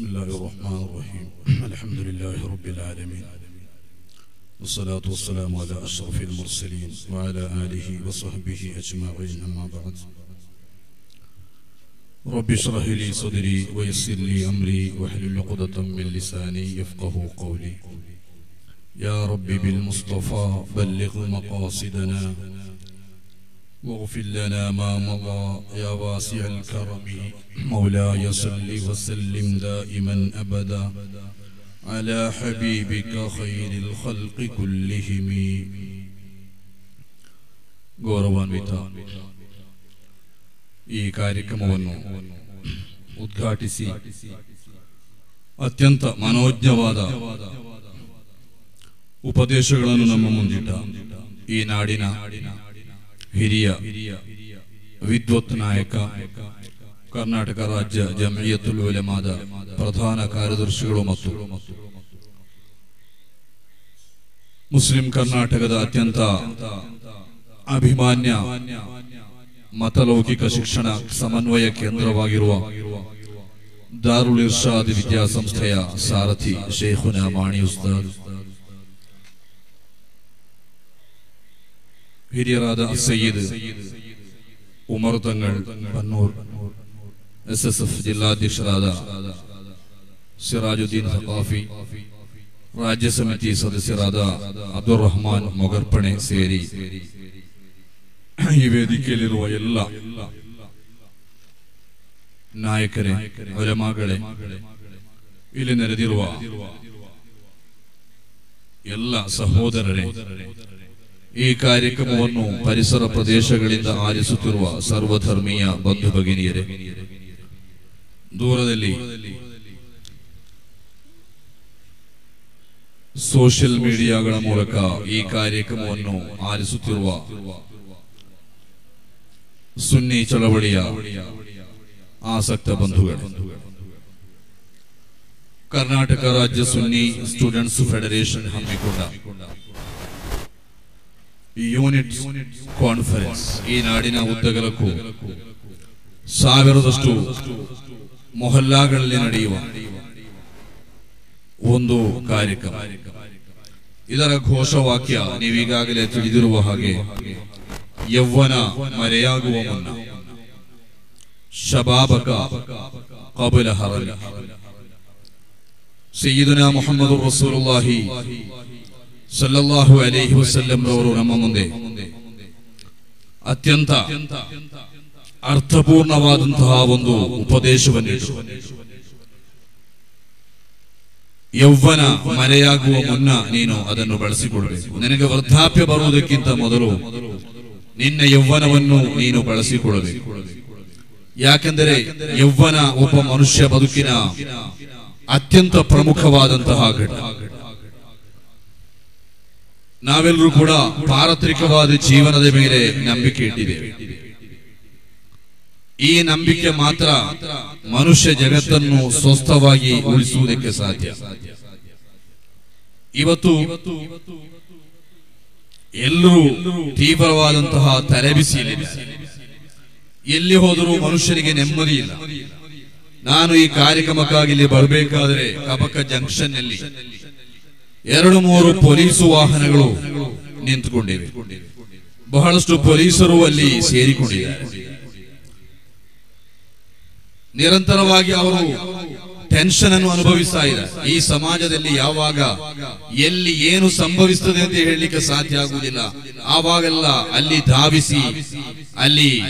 بسم الله الرحمن الرحيم الحمد لله رب العالمين والصلاة والسلام على أشرف المرسلين وعلى آله وصحبه أجمعين أما بعد رب اشرح لي صدري ويسر لي أمري واحلل عقدة من لساني يفقه قولي يا رب بالمصطفى بلغ مقاصدنا واغفر لنا ما مضى يا واسع الكرم مولاي صل وسلم دائما ابدا على حبيبك خير الخلق كلهم ಗೌರವಾನ್ವಿತ ಈ ಕಾರ್ಯಕ್ರಮವನ್ನು ಉದ್ಘಾಟಿಸಿ ಅತ್ಯಂತ ಮನೋಜ್ಞವಾದ ಉಪದೇಶಗಳನ್ನು ನಮ್ಮ ಮುಂದಿಟ್ಟ ಈ ನಾಡಿನ ಹಿರಿಯ ವಿದ್ವತ್ ನಾಯಕ, ಕರ್ನಾಟಕ ರಾಜ್ಯ ಜಮಿಯತುಲ್ ಉಲಮಾದ ಪ್ರಧಾನ ಕಾರ್ಯದರ್ಶಿಗಳು ಮತ್ತು ಮುಸ್ಲಿಂ ಕರ್ನಾಟಕದ ಅತ್ಯಂತ ಅಭಿಮಾನ್ಯ ಮತಲೌಕಿಕ ಶಿಕ್ಷಣ ಸಮನ್ವಯ ಕೇಂದ್ರವಾಗಿರುವ ದಾರುಲ್ ಇರ್ಷಾದ್ ವಿದ್ಯಾಸಂಸ್ಥೆಯ ಸಾರಥಿ ಶೇಖುನ ಮಾಣಿ ಉಸ್ತಾದ್. ಹಿರಿಯರಾದ Sayyid Umar Thangal Bannur S S F ಜಿಲ್ಲಾಧ್ಯಕ್ಷರಾದ Sirajuddin Saqafi ರಾಜ್ಯ ಸಮಿತಿ ಸದಸ್ಯರಾದ ಅಬ್ದುಲ್ ರಹಮಾನ್ ಮೊಗರ್ಪಣೆ ಸೇರಿ ಈ ವೇದಿಕೆಯಲ್ಲಿರುವ ಎಲ್ಲ ನಾಯಕರೇ ಒಲೆಮಾಗಳೇ ಇಲ್ಲಿ ನೆರೆದಿರುವ ಎಲ್ಲ ಸಹೋದರರೇ ಈ ಕಾರ್ಯಕ್ರಮವನ್ನು ಪರಿಸರ ಪ್ರದೇಶಗಳಿಂದ ಆಲಿಸುತ್ತಿರುವ ಸರ್ವಧರ್ಮೀಯ ಬಂಧು ಭಗಿನಿಯರೇ, ದೂರದಲ್ಲಿ ಸೋಷಿಯಲ್ ಮೀಡಿಯಾಗಳ ಮೂಲಕ ಈ ಕಾರ್ಯಕ್ರಮವನ್ನು ಆಲಿಸುತ್ತಿರುವ ಸುನ್ನಿ ಚಳವಳಿಯ ಆಸಕ್ತ ಬಂಧುಗಳು, ಕರ್ನಾಟಕ ರಾಜ್ಯ ಸುನ್ನಿ ಸ್ಟೂಡೆಂಟ್ಸ್ ಫೆಡರೇಷನ್ ಹಮ್ಮಿಕೊಂಡ ಯೂನಿಟ್ ಕಾನ್ಫರೆನ್ಸ್ ಈ ನಾಡಿನ ಉದ್ದಗಲಕ್ಕೂ ಸಾವಿರದಷ್ಟು ಮೊಹಲ್ಲಾಗಳಲ್ಲಿ ನಡೆಯುವ ಒಂದು ಕಾರ್ಯಕ್ರಮ. ಇದರ ಘೋಷವಾಕ್ಯ ನೀವೀಗಾಗಲೇ ತಿಳಿದಿರುವ ಹಾಗೆ ಯೌವನ ಮರೆಯಾಗುವ ಮುನ್ನ ಶಬಾಬಕ ಕಬಲ ಹರಲಿ ಸಯ್ಯಿದುನಾ ಮೊಹಮ್ಮದ್ ರಸೂಲುಲ್ಲಾಹಿ ಸಲ್ಲಲ್ಲಾಹು ಅಲೈಹಿ ವಸಲ್ಲಂ ರವರು ನಮ್ಮ ಮುಂದೆ. ಅತ್ಯಂತ ಅರ್ಥಪೂರ್ಣವಾದಂತಹ ಒಂದು ಉಪದೇಶವನ್ನು ಯೌವನ ಮರೆಯಾಗುವ ಮುನ್ನ ನೀನು ಅದನ್ನು ಬಳಸಿಕೊಳ್ಳಬೇಕು. ನಿನಗೆ ವೃದ್ಧಾಪ್ಯ ಬರುವುದಕ್ಕಿಂತ ಮೊದಲು ನಿನ್ನ ಯೌವನವನ್ನು ನೀನು ಬಳಸಿಕೊಳ್ಳಬೇಕು. ಯಾಕೆಂದರೆ ಯೌವನ ಒಬ್ಬ ಮನುಷ್ಯ ಬದುಕಿನ ಅತ್ಯಂತ ಪ್ರಮುಖವಾದಂತಹ ಘಟ್ಟ. ನಾವೆಲ್ಲರೂ ಕೂಡ ಪಾರತ್ರಿಕವಾದ ಜೀವನದ ಮೇಲೆ ನಂಬಿಕೆ ಇಟ್ಟಿದ್ದೇವೆ. ಈ ನಂಬಿಕೆ ಮಾತ್ರ ಮನುಷ್ಯ ಜಗತ್ತನ್ನು ಸ್ವಸ್ಥವಾಗಿ ಉಳಿಸುವುದಕ್ಕೆ ಸಾಧ್ಯ. ಇವತ್ತು ಎಲ್ಲರೂ ತೀವ್ರವಾದಂತಹ ತಲೆಬಿಸಿ ಎಲ್ಲಿ ಹೋದರೂ ಮನುಷ್ಯನಿಗೆ ನೆಮ್ಮದಿ ಇಲ್ಲ. ನಾನು ಈ ಕಾರ್ಯಕ್ರಮಕ್ಕಾಗಿ ಇಲ್ಲಿ ಬರಬೇಕಾದ್ರೆ ಕಬಕ ಜಂಕ್ಷನ್ನಲ್ಲಿ ಎರಡು ಮೂರು ಪೊಲೀಸು ವಾಹನಗಳು ನಿಂತುಕೊಂಡಿವೆ. ಬಹಳಷ್ಟು ಪೊಲೀಸರು ಅಲ್ಲಿ ಸೇರಿಕೊಂಡಿದ್ದಾರೆ. ನಿರಂತರವಾಗಿ ಅವರು ಟೆನ್ಷನ್ ಅನ್ನು ಅನುಭವಿಸ್ತಾ ಇದ್ದಾರೆ. ಈ ಸಮಾಜದಲ್ಲಿ ಯಾವಾಗ, ಎಲ್ಲಿ ಏನು ಸಂಭವಿಸ್ತದೆ ಅಂತ ಹೇಳಲಿಕ್ಕೆ ಸಾಧ್ಯ ಆಗುವುದಿಲ್ಲ. ಆವಾಗೆಲ್ಲ ಅಲ್ಲಿ ಧಾವಿಸಿ, ಅಲ್ಲಿ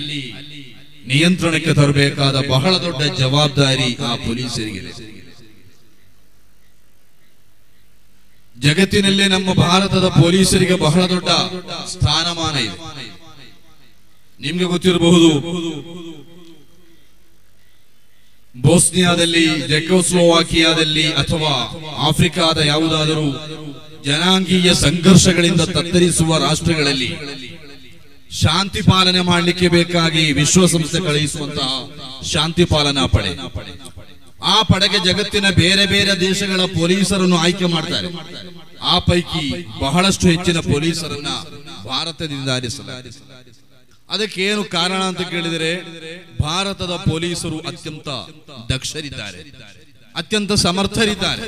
ನಿಯಂತ್ರಣಕ್ಕೆ ತರಬೇಕಾದ ಬಹಳ ದೊಡ್ಡ ಜವಾಬ್ದಾರಿ ಆ ಪೊಲೀಸರಿಗಿದೆ. ಜಗತ್ತಿನಲ್ಲೇ ನಮ್ಮ ಭಾರತದ ಪೊಲೀಸರಿಗೆ ಬಹಳ ದೊಡ್ಡ ಸ್ಥಾನಮಾನ ಇದೆ. ನಿಮ್ಗೆ ಗೊತ್ತಿರಬಹುದು, ಬೋಸ್ನಿಯಾದಲ್ಲಿ ಜೆಕೋಸ್ಲೋವಾಕಿಯಾದಲ್ಲಿ ಅಥವಾ ಆಫ್ರಿಕಾದ ಯಾವುದಾದರೂ ಜನಾಂಗೀಯ ಸಂಘರ್ಷಗಳಿಂದ ತತ್ತರಿಸುವ ರಾಷ್ಟ್ರಗಳಲ್ಲಿ ಶಾಂತಿ ಪಾಲನೆ ಮಾಡಲಿಕ್ಕೆ ಬೇಕಾಗಿ ವಿಶ್ವಸಂಸ್ಥೆ ಕಳುಹಿಸುವಂತಹ ಶಾಂತಿ ಪಾಲನಾ ಪಡೆ. ಆ ಪಡೆಗೆ ಜಗತ್ತಿನ ಬೇರೆ ಬೇರೆ ದೇಶಗಳ ಪೊಲೀಸರನ್ನು ಆಯ್ಕೆ ಮಾಡ್ತಾರೆ. ಆ ಪೈಕಿ ಬಹಳಷ್ಟು ಹೆಚ್ಚಿನ ಪೊಲೀಸರನ್ನ ಭಾರತದಿಂದ ಅದಕ್ಕೇನು ಅದಕ್ಕೆ ಕಾರಣ ಅಂತ ಕೇಳಿದರೆ, ಭಾರತದ ಪೊಲೀಸರು ಅತ್ಯಂತ ದಕ್ಷರಿದ್ದಾರೆ. ಅತ್ಯಂತ ಸಮರ್ಥರಿದ್ದಾರೆ.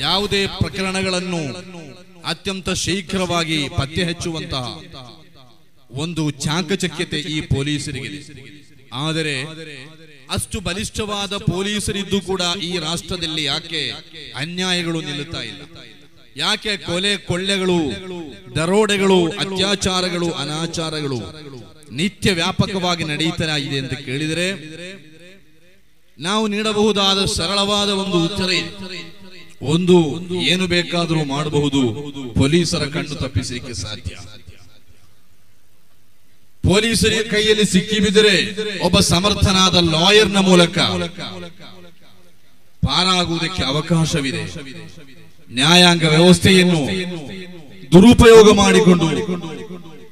ಯಾವುದೇ ಪ್ರಕರಣಗಳನ್ನು ಅತ್ಯಂತ ಶೀಘ್ರವಾಗಿ ಪತ್ತೆ ಹಚ್ಚುವಂತಹ ಒಂದು ಚಾಕಚಕ್ಯತೆ ಈ ಪೊಲೀಸರಿಗೆ ಆದರೆ ಅಷ್ಟು ಬಲಿಷ್ಠವಾದ ಪೊಲೀಸರಿದ್ದು ಕೂಡ ಈ ರಾಷ್ಟ್ರದಲ್ಲಿ ಯಾಕೆ ಅನ್ಯಾಯಗಳು ನಿಲ್ಲುತ್ತಾ ಇಲ್ಲ ಯಾಕೆ ಕೊಲೆ ಕೊಳ್ಳೆಗಳು, ದರೋಡೆಗಳು, ಅತ್ಯಾಚಾರಗಳು, ಅನಾಚಾರಗಳು ನಿತ್ಯ ವ್ಯಾಪಕವಾಗಿ ನಡೀತಾ ಇದೆ ಅಂತ ಕೇಳಿದರೆ ನಾವು ನೀಡಬಹುದಾದ ಸರಳವಾದ ಒಂದು ಉತ್ತರ. ಒಂದು, ಏನು ಬೇಕಾದರೂ ಮಾಡಬಹುದು, ಪೊಲೀಸರ ಕಣ್ಣು ತಪ್ಪಿಸಲಿಕ್ಕೆ ಸಾಧ್ಯ ಪೊಲೀಸರ ಕೈಯಲ್ಲಿ ಸಿಕ್ಕಿಬಿದ್ದರೆ ಒಬ್ಬ ಸಮರ್ಥನಾದ ಲಾಯರ್ನ ಮೂಲಕ ಪಾರಾಗುವುದಕ್ಕೆ ಅವಕಾಶವಿದೆ. ನ್ಯಾಯಾಂಗ ವ್ಯವಸ್ಥೆಯನ್ನು ದುರುಪಯೋಗ ಮಾಡಿಕೊಂಡು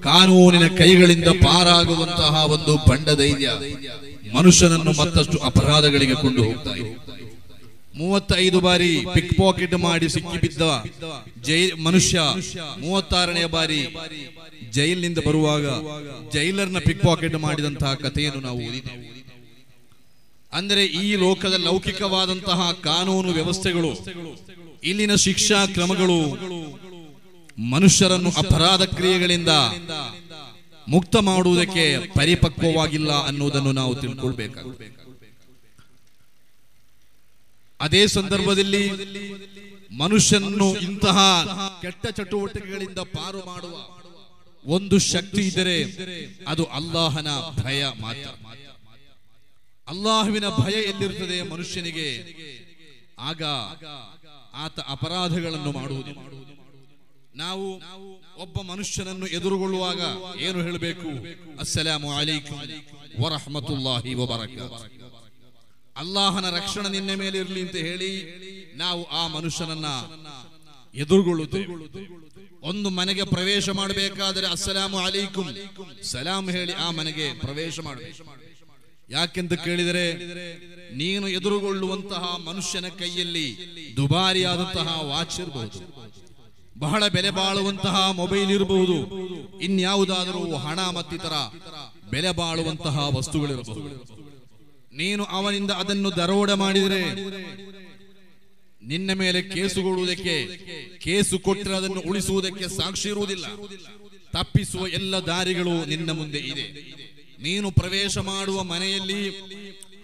ಕಾನೂನಿನ ಕೈಗಳಿಂದ ಪಾರಾಗುವಂತಹ ಒಂದು ಬಂಡ ಮನುಷ್ಯನನ್ನು ಮತ್ತಷ್ಟು ಅಪರಾಧಗಳಿಗೆ ಕೊಂಡು ಹೋಗ್ತಾ ಇದೆ. ಮೂವತ್ತೈದು ಬಾರಿ ಪಿಕ್ ಪಾಕೆಟ್ ಮಾಡಿ ಸಿಕ್ಕಿಬಿದ್ದ ಜೈ ಮನುಷ್ಯ. ಮೂವತ್ತಾರನೇ ಬಾರಿ ಜೈಲಿನಿಂದ ಬರುವಾಗ ಜೈಲರ್ನ ಪಿಕ್ ಪಾಕೆಟ್ ಮಾಡಿದಂತಹ ಕಥೆಯನ್ನು ನಾವು ಓದಿದ್ದೇವೆ. ಅಂದರೆ ಈ ಲೋಕದ ಲೌಕಿಕವಾದಂತಹ ಕಾನೂನು ವ್ಯವಸ್ಥೆಗಳು, ಇಲ್ಲಿನ ಶಿಕ್ಷಾ ಕ್ರಮಗಳು, ಮನುಷ್ಯರನ್ನು ಅಪರಾಧ ಕ್ರಿಯೆಗಳಿಂದ ಮುಕ್ತ ಮಾಡುವುದಕ್ಕೆ ಪರಿಪಕ್ವವಾಗಿಲ್ಲ ಅನ್ನುವುದನ್ನು ನಾವು ತಿಳ್ಕೊಳ್ಬೇಕಾಗುತ್ತೆ. ಅದೇ ಸಂದರ್ಭದಲ್ಲಿ ಮನುಷ್ಯನನ್ನು ಇಂತಹ ಕೆಟ್ಟ ಚಟುವಟಿಕೆಗಳಿಂದ ಪಾರು ಮಾಡುವ ಒಂದು ಶಕ್ತಿ ಇದ್ದರೆ ಅದು ಅಲ್ಲಾಹನ ಭಯ ಮಾತ್ರ. ಅಲ್ಲಾಹುವಿನ ಭಯ ಎಲ್ಲಿರುತ್ತದೆ ಮನುಷ್ಯನಿಗೆ? ಆಗ ಆತ ಅಪರಾಧಗಳನ್ನು ಮಾಡುವುದು. ನಾವು ಒಬ್ಬ ಮನುಷ್ಯನನ್ನು ಎದುರುಗೊಳ್ಳುವಾಗ ಏನು ಹೇಳಬೇಕು? ಅಸ್ಸಲಾಮು ಅಲೈಕುಂ ವರಹಮತುಲ್ಲಾಹಿ ವಬರಕಾತ್. ಅಲ್ಲಾಹನ ರಕ್ಷಣೆ ನಿನ್ನೆ ಮೇಲೆ ಇರಲಿ ಅಂತ ಹೇಳಿ ನಾವು ಆ ಮನುಷ್ಯನನ್ನ ಎದುರುಗೊಳ್ಳುತ್ತೇವೆ. ಒಂದು ಮನೆಗೆ ಪ್ರವೇಶ ಮಾಡಬೇಕಾದರೆ ಅಸ್ಸಲಾಮು ಅಲೈಕುಂ. ಸಲಾಂ ಹೇಳಿ ಆ ಮನೆಗೆ ಪ್ರವೇಶ ಮಾಡಬೇಕು. ಯಾಕೆಂತ ಕೇಳಿದರೆ, ನೀನು ಎದುರುಗೊಳ್ಳುವಂತಹ ಮನುಷ್ಯನ ಕೈಯಲ್ಲಿ ದುಬಾರಿಯಾದಂತಹ ವಾಚ್ ಇರಬಹುದು ಬಹಳ ಬೆಲೆ ಬಾಳುವಂತಹ ಮೊಬೈಲ್ ಇರಬಹುದು ಇನ್ಯಾವುದಾದರೂ ಹಣ ಮತ್ತಿತರ ಬೆಲೆ ಬಾಳುವಂತಹ ವಸ್ತುಗಳಿರಬಹುದು. ನೀನು ಅವನಿಂದ ಅದನ್ನು ದರೋಡೆ ಮಾಡಿದರೆ ನಿನ್ನ ಮೇಲೆ ಕೇಸುಗೊಳ್ಳುವುದಕ್ಕೆ ಕೇಸು ಕೊಟ್ಟರೆ ಅದನ್ನು ಉಳಿಸುವುದಕ್ಕೆ ಸಾಕ್ಷಿ ಇರುವುದಿಲ್ಲ. ತಪ್ಪಿಸುವ ಎಲ್ಲ ದಾರಿಗಳು ನಿನ್ನ ಮುಂದೆ ಇದೆ. ನೀನು ಪ್ರವೇಶ ಮಾಡುವ ಮನೆಯಲ್ಲಿ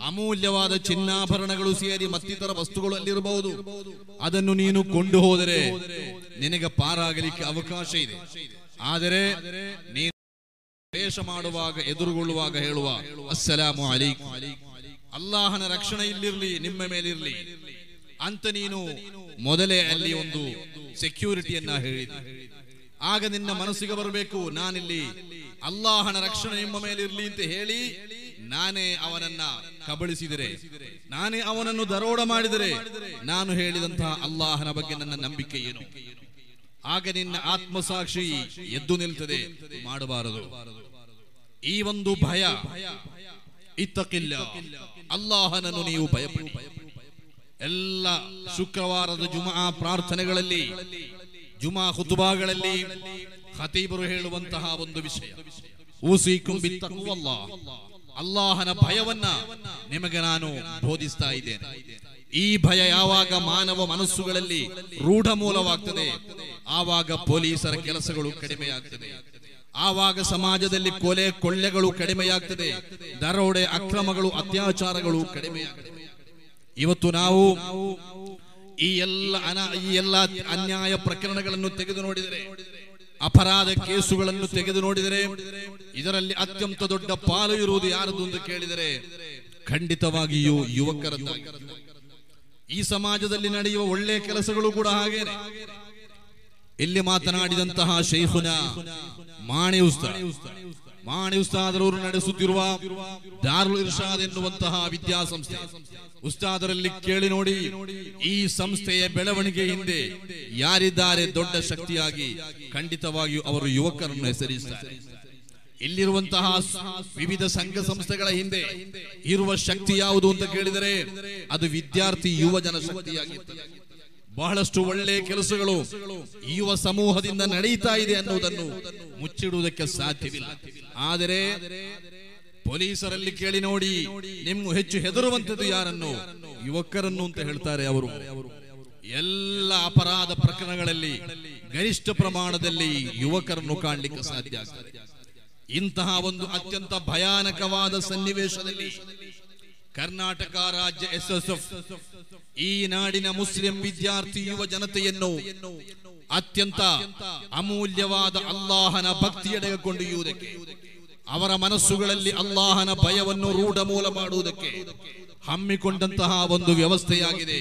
ಅಮೂಲ್ಯವಾದ ಚಿನ್ನಾಭರಣಗಳು ಸೇರಿ ಮತ್ತಿತರ ವಸ್ತುಗಳು ಅಲ್ಲಿರಬಹುದು. ಅದನ್ನು ನೀನು ಕೊಂಡು ಹೋದರೆ ನಿನಗೆ ಪಾರಾಗಲಿಕ್ಕೆ ಅವಕಾಶ ಇದೆ. ಆದರೆ ನೀನು ಪ್ರವೇಶ ಮಾಡುವಾಗ, ಎದುರುಗೊಳ್ಳುವಾಗ ಹೇಳುವ, ಅಸ್ಸಲಾಮು ಅಲೈಕುಂ ಅಲ್ಲಾಹನ ರಕ್ಷಣೆ ಇಲ್ಲಿರ್ಲಿ ನಿಮ್ಮ ಮೇಲಿರ್ಲಿ. ಅಂತ ನೀನು ಮೊದಲೇ ಅಲ್ಲಿ ಒಂದು ಸೆಕ್ಯೂರಿಟಿಯನ್ನ ಹೇಳಿದ ಆಗ ನಿನ್ನ ಮನಸ್ಸಿಗೆ ಬರಬೇಕು, ನಾನಿಲ್ಲಿ ಅಲ್ಲಾಹನ ರಕ್ಷಣೆ ನಿಮ್ಮ ಮೇಲಿರ್ಲಿ ಅಂತ ಹೇಳಿ ನಾನೇ ಅವನನ್ನ ಕಬಳಿಸಿದರೆ, ನಾನೇ ಅವನನ್ನು ದರೋಡ ಮಾಡಿದರೆ, ನಾನು ಹೇಳಿದಂತಹ ಅಲ್ಲಾಹನ ಬಗ್ಗೆ ನನ್ನ ನಂಬಿಕೆ ಏನು? ಆಗ ನಿನ್ನ ಆತ್ಮಸಾಕ್ಷಿ ಎದ್ದು ನಿಲ್ತದೆ, ಮಾಡಬಾರದು. ಈ ಒಂದು ಭಯ ಇತ್ತಕ್ಕಿಲ್ಲ ಅಲ್ಲಾಹನನ್ನು ನೀವು ಭಯಪಡಿ. ಎಲ್ಲ ಶುಕ್ರವಾರದ ಜುಮಾ ಪ್ರಾರ್ಥನೆಗಳಲ್ಲಿ, ಜುಮಾ ಹುತುಬಾಗಳಲ್ಲಿ ಖತೀಬರು ಹೇಳುವಂತಹ ಒಂದು ವಿಷಯ. ಊಸಿ ಬಿತ್ತಕ್ವಲ್ಲಾಹ್. ಅಲ್ಲಾಹನ ಭಯವನ್ನ ನಿಮಗೆ ನಾನು ಬೋಧಿಸ್ತಾ ಇದ್ದೇನೆ. ಈ ಭಯ ಯಾವಾಗ ಮಾನವ ಮನಸ್ಸುಗಳಲ್ಲಿ ರೂಢ ಮೂಲವಾಗ್ತದೆ ಆವಾಗ ಪೊಲೀಸರ ಕೆಲಸಗಳು ಕಡಿಮೆಯಾಗ್ತದೆ. ಆವಾಗ ಸಮಾಜದಲ್ಲಿ ಕೊಲೆ ಕೊಳ್ಳೆಗಳು ಕಡಿಮೆಯಾಗ್ತದೆ. ದರೋಡೆ ಅಕ್ರಮಗಳು, ಅತ್ಯಾಚಾರಗಳು ಕಡಿಮೆಯಾಗ್ತದೆ. ಇವತ್ತು ನಾವು ಈ ಎಲ್ಲ ಅನ, ಈ ಎಲ್ಲ ಅನ್ಯಾಯ ಪ್ರಕರಣಗಳನ್ನು ತೆಗೆದು ನೋಡಿದರೆ, ಅಪರಾಧ ಕೇಸುಗಳನ್ನು ತೆಗೆದು ನೋಡಿದರೆ, ಇದರಲ್ಲಿ ಅತ್ಯಂತ ದೊಡ್ಡ ಪಾಲು ಇರುವುದು ಯಾರದು ಎಂದು ಕೇಳಿದರೆ, ಖಂಡಿತವಾಗಿಯೂ ಯುವಕರದ್ದಾಗಿ ಈ ಸಮಾಜದಲ್ಲಿ ನಡೆಯುವ ಒಳ್ಳೆಯ ಕೆಲಸಗಳು ಕೂಡ ಹಾಗೇನೆ. ಇಲ್ಲಿ ಮಾತನಾಡಿದಂತಹ ಶೈಖುನ ಮಾಣಿ ಉಸ್ತಾದ್. ಮಾಣಿ ಉಸ್ತಾದರವರು ನಡೆಸುತ್ತಿರುವ ದಾರುಲ್ ಇರ್ಷಾದ್ ಎನ್ನುವಂತಹ ವಿದ್ಯಾಸಂಸ್ಥೆ. ಉಸ್ತಾದರಲ್ಲಿ ಕೇಳಿ ನೋಡಿ, ಈ ಸಂಸ್ಥೆಯ ಬೆಳವಣಿಗೆ ಹಿಂದೆ ಯಾರಿದ್ದಾರೆ ದೊಡ್ಡ ಶಕ್ತಿಯಾಗಿ ಖಂಡಿತವಾಗಿಯೂ ಅವರು ಯುವಕರನ್ನು ಹೆಸರಿಸುತ್ತಾರೆ ಇಲ್ಲಿರುವಂತಹ ವಿವಿಧ ಸಂಘ ಸಂಸ್ಥೆಗಳ ಹಿಂದೆ ಇರುವ ಶಕ್ತಿ ಯಾವುದು ಅಂತ ಕೇಳಿದರೆ ಅದು ವಿದ್ಯಾರ್ಥಿ ಯುವ ಜನ ಶಕ್ತಿಯಾಗಿರ್ತದೆ. ಬಹಳಷ್ಟು ಒಳ್ಳೆಯ ಕೆಲಸಗಳು ಯುವ ಸಮೂಹದಿಂದ ನಡೀತಾ ಇದೆ ಅನ್ನುವುದನ್ನು ಮುಚ್ಚಿಡುವುದಕ್ಕೆ ಸಾಧ್ಯವಿಲ್ಲ. ಆದರೆ ಪೊಲೀಸರಲ್ಲಿ ಕೇಳಿ ನೋಡಿ, ನಿಮ್ಮ ಹೆಚ್ಚು ಹೆದರುವಂತದ್ದು ಯಾರನ್ನು? ಯುವಕರನ್ನು ಅಂತ ಹೇಳ್ತಾರೆ ಅವರು. ಎಲ್ಲ ಅಪರಾಧ ಪ್ರಕರಣಗಳಲ್ಲಿ ಗರಿಷ್ಠ ಪ್ರಮಾಣದಲ್ಲಿ ಯುವಕರನ್ನು ಕಾಣಲಿಕ್ಕೆ ಸಾಧ್ಯ ಆಗ್ತದೆ. ಇಂತಹ ಒಂದು ಅತ್ಯಂತ ಭಯಾನಕವಾದ ಸನ್ನಿವೇಶದಲ್ಲಿ ಕರ್ನಾಟಕ ರಾಜ್ಯ ಎಸ್ ಎಸ್ ಎಫ್ ಈ ನಾಡಿನ ಮುಸ್ಲಿಂ ವಿದ್ಯಾರ್ಥಿ ಯುವ ಜನತೆಯನ್ನು ಅತ್ಯಂತ ಅಮೂಲ್ಯವಾದ ಅಲ್ಲಾಹನ ಭಕ್ತಿಯಡೆಗೆ ಕೊಂಡೊಯ್ಯುವುದಕ್ಕೆ ಅವರ ಮನಸ್ಸುಗಳಲ್ಲಿ ಅಲ್ಲಾಹನ ಭಯವನ್ನು ರೂಢ ಮೂಲ ಮಾಡುವುದಕ್ಕೆ ಹಮ್ಮಿಕೊಂಡಂತಹ ಒಂದು ವ್ಯವಸ್ಥೆಯಾಗಿದೆ.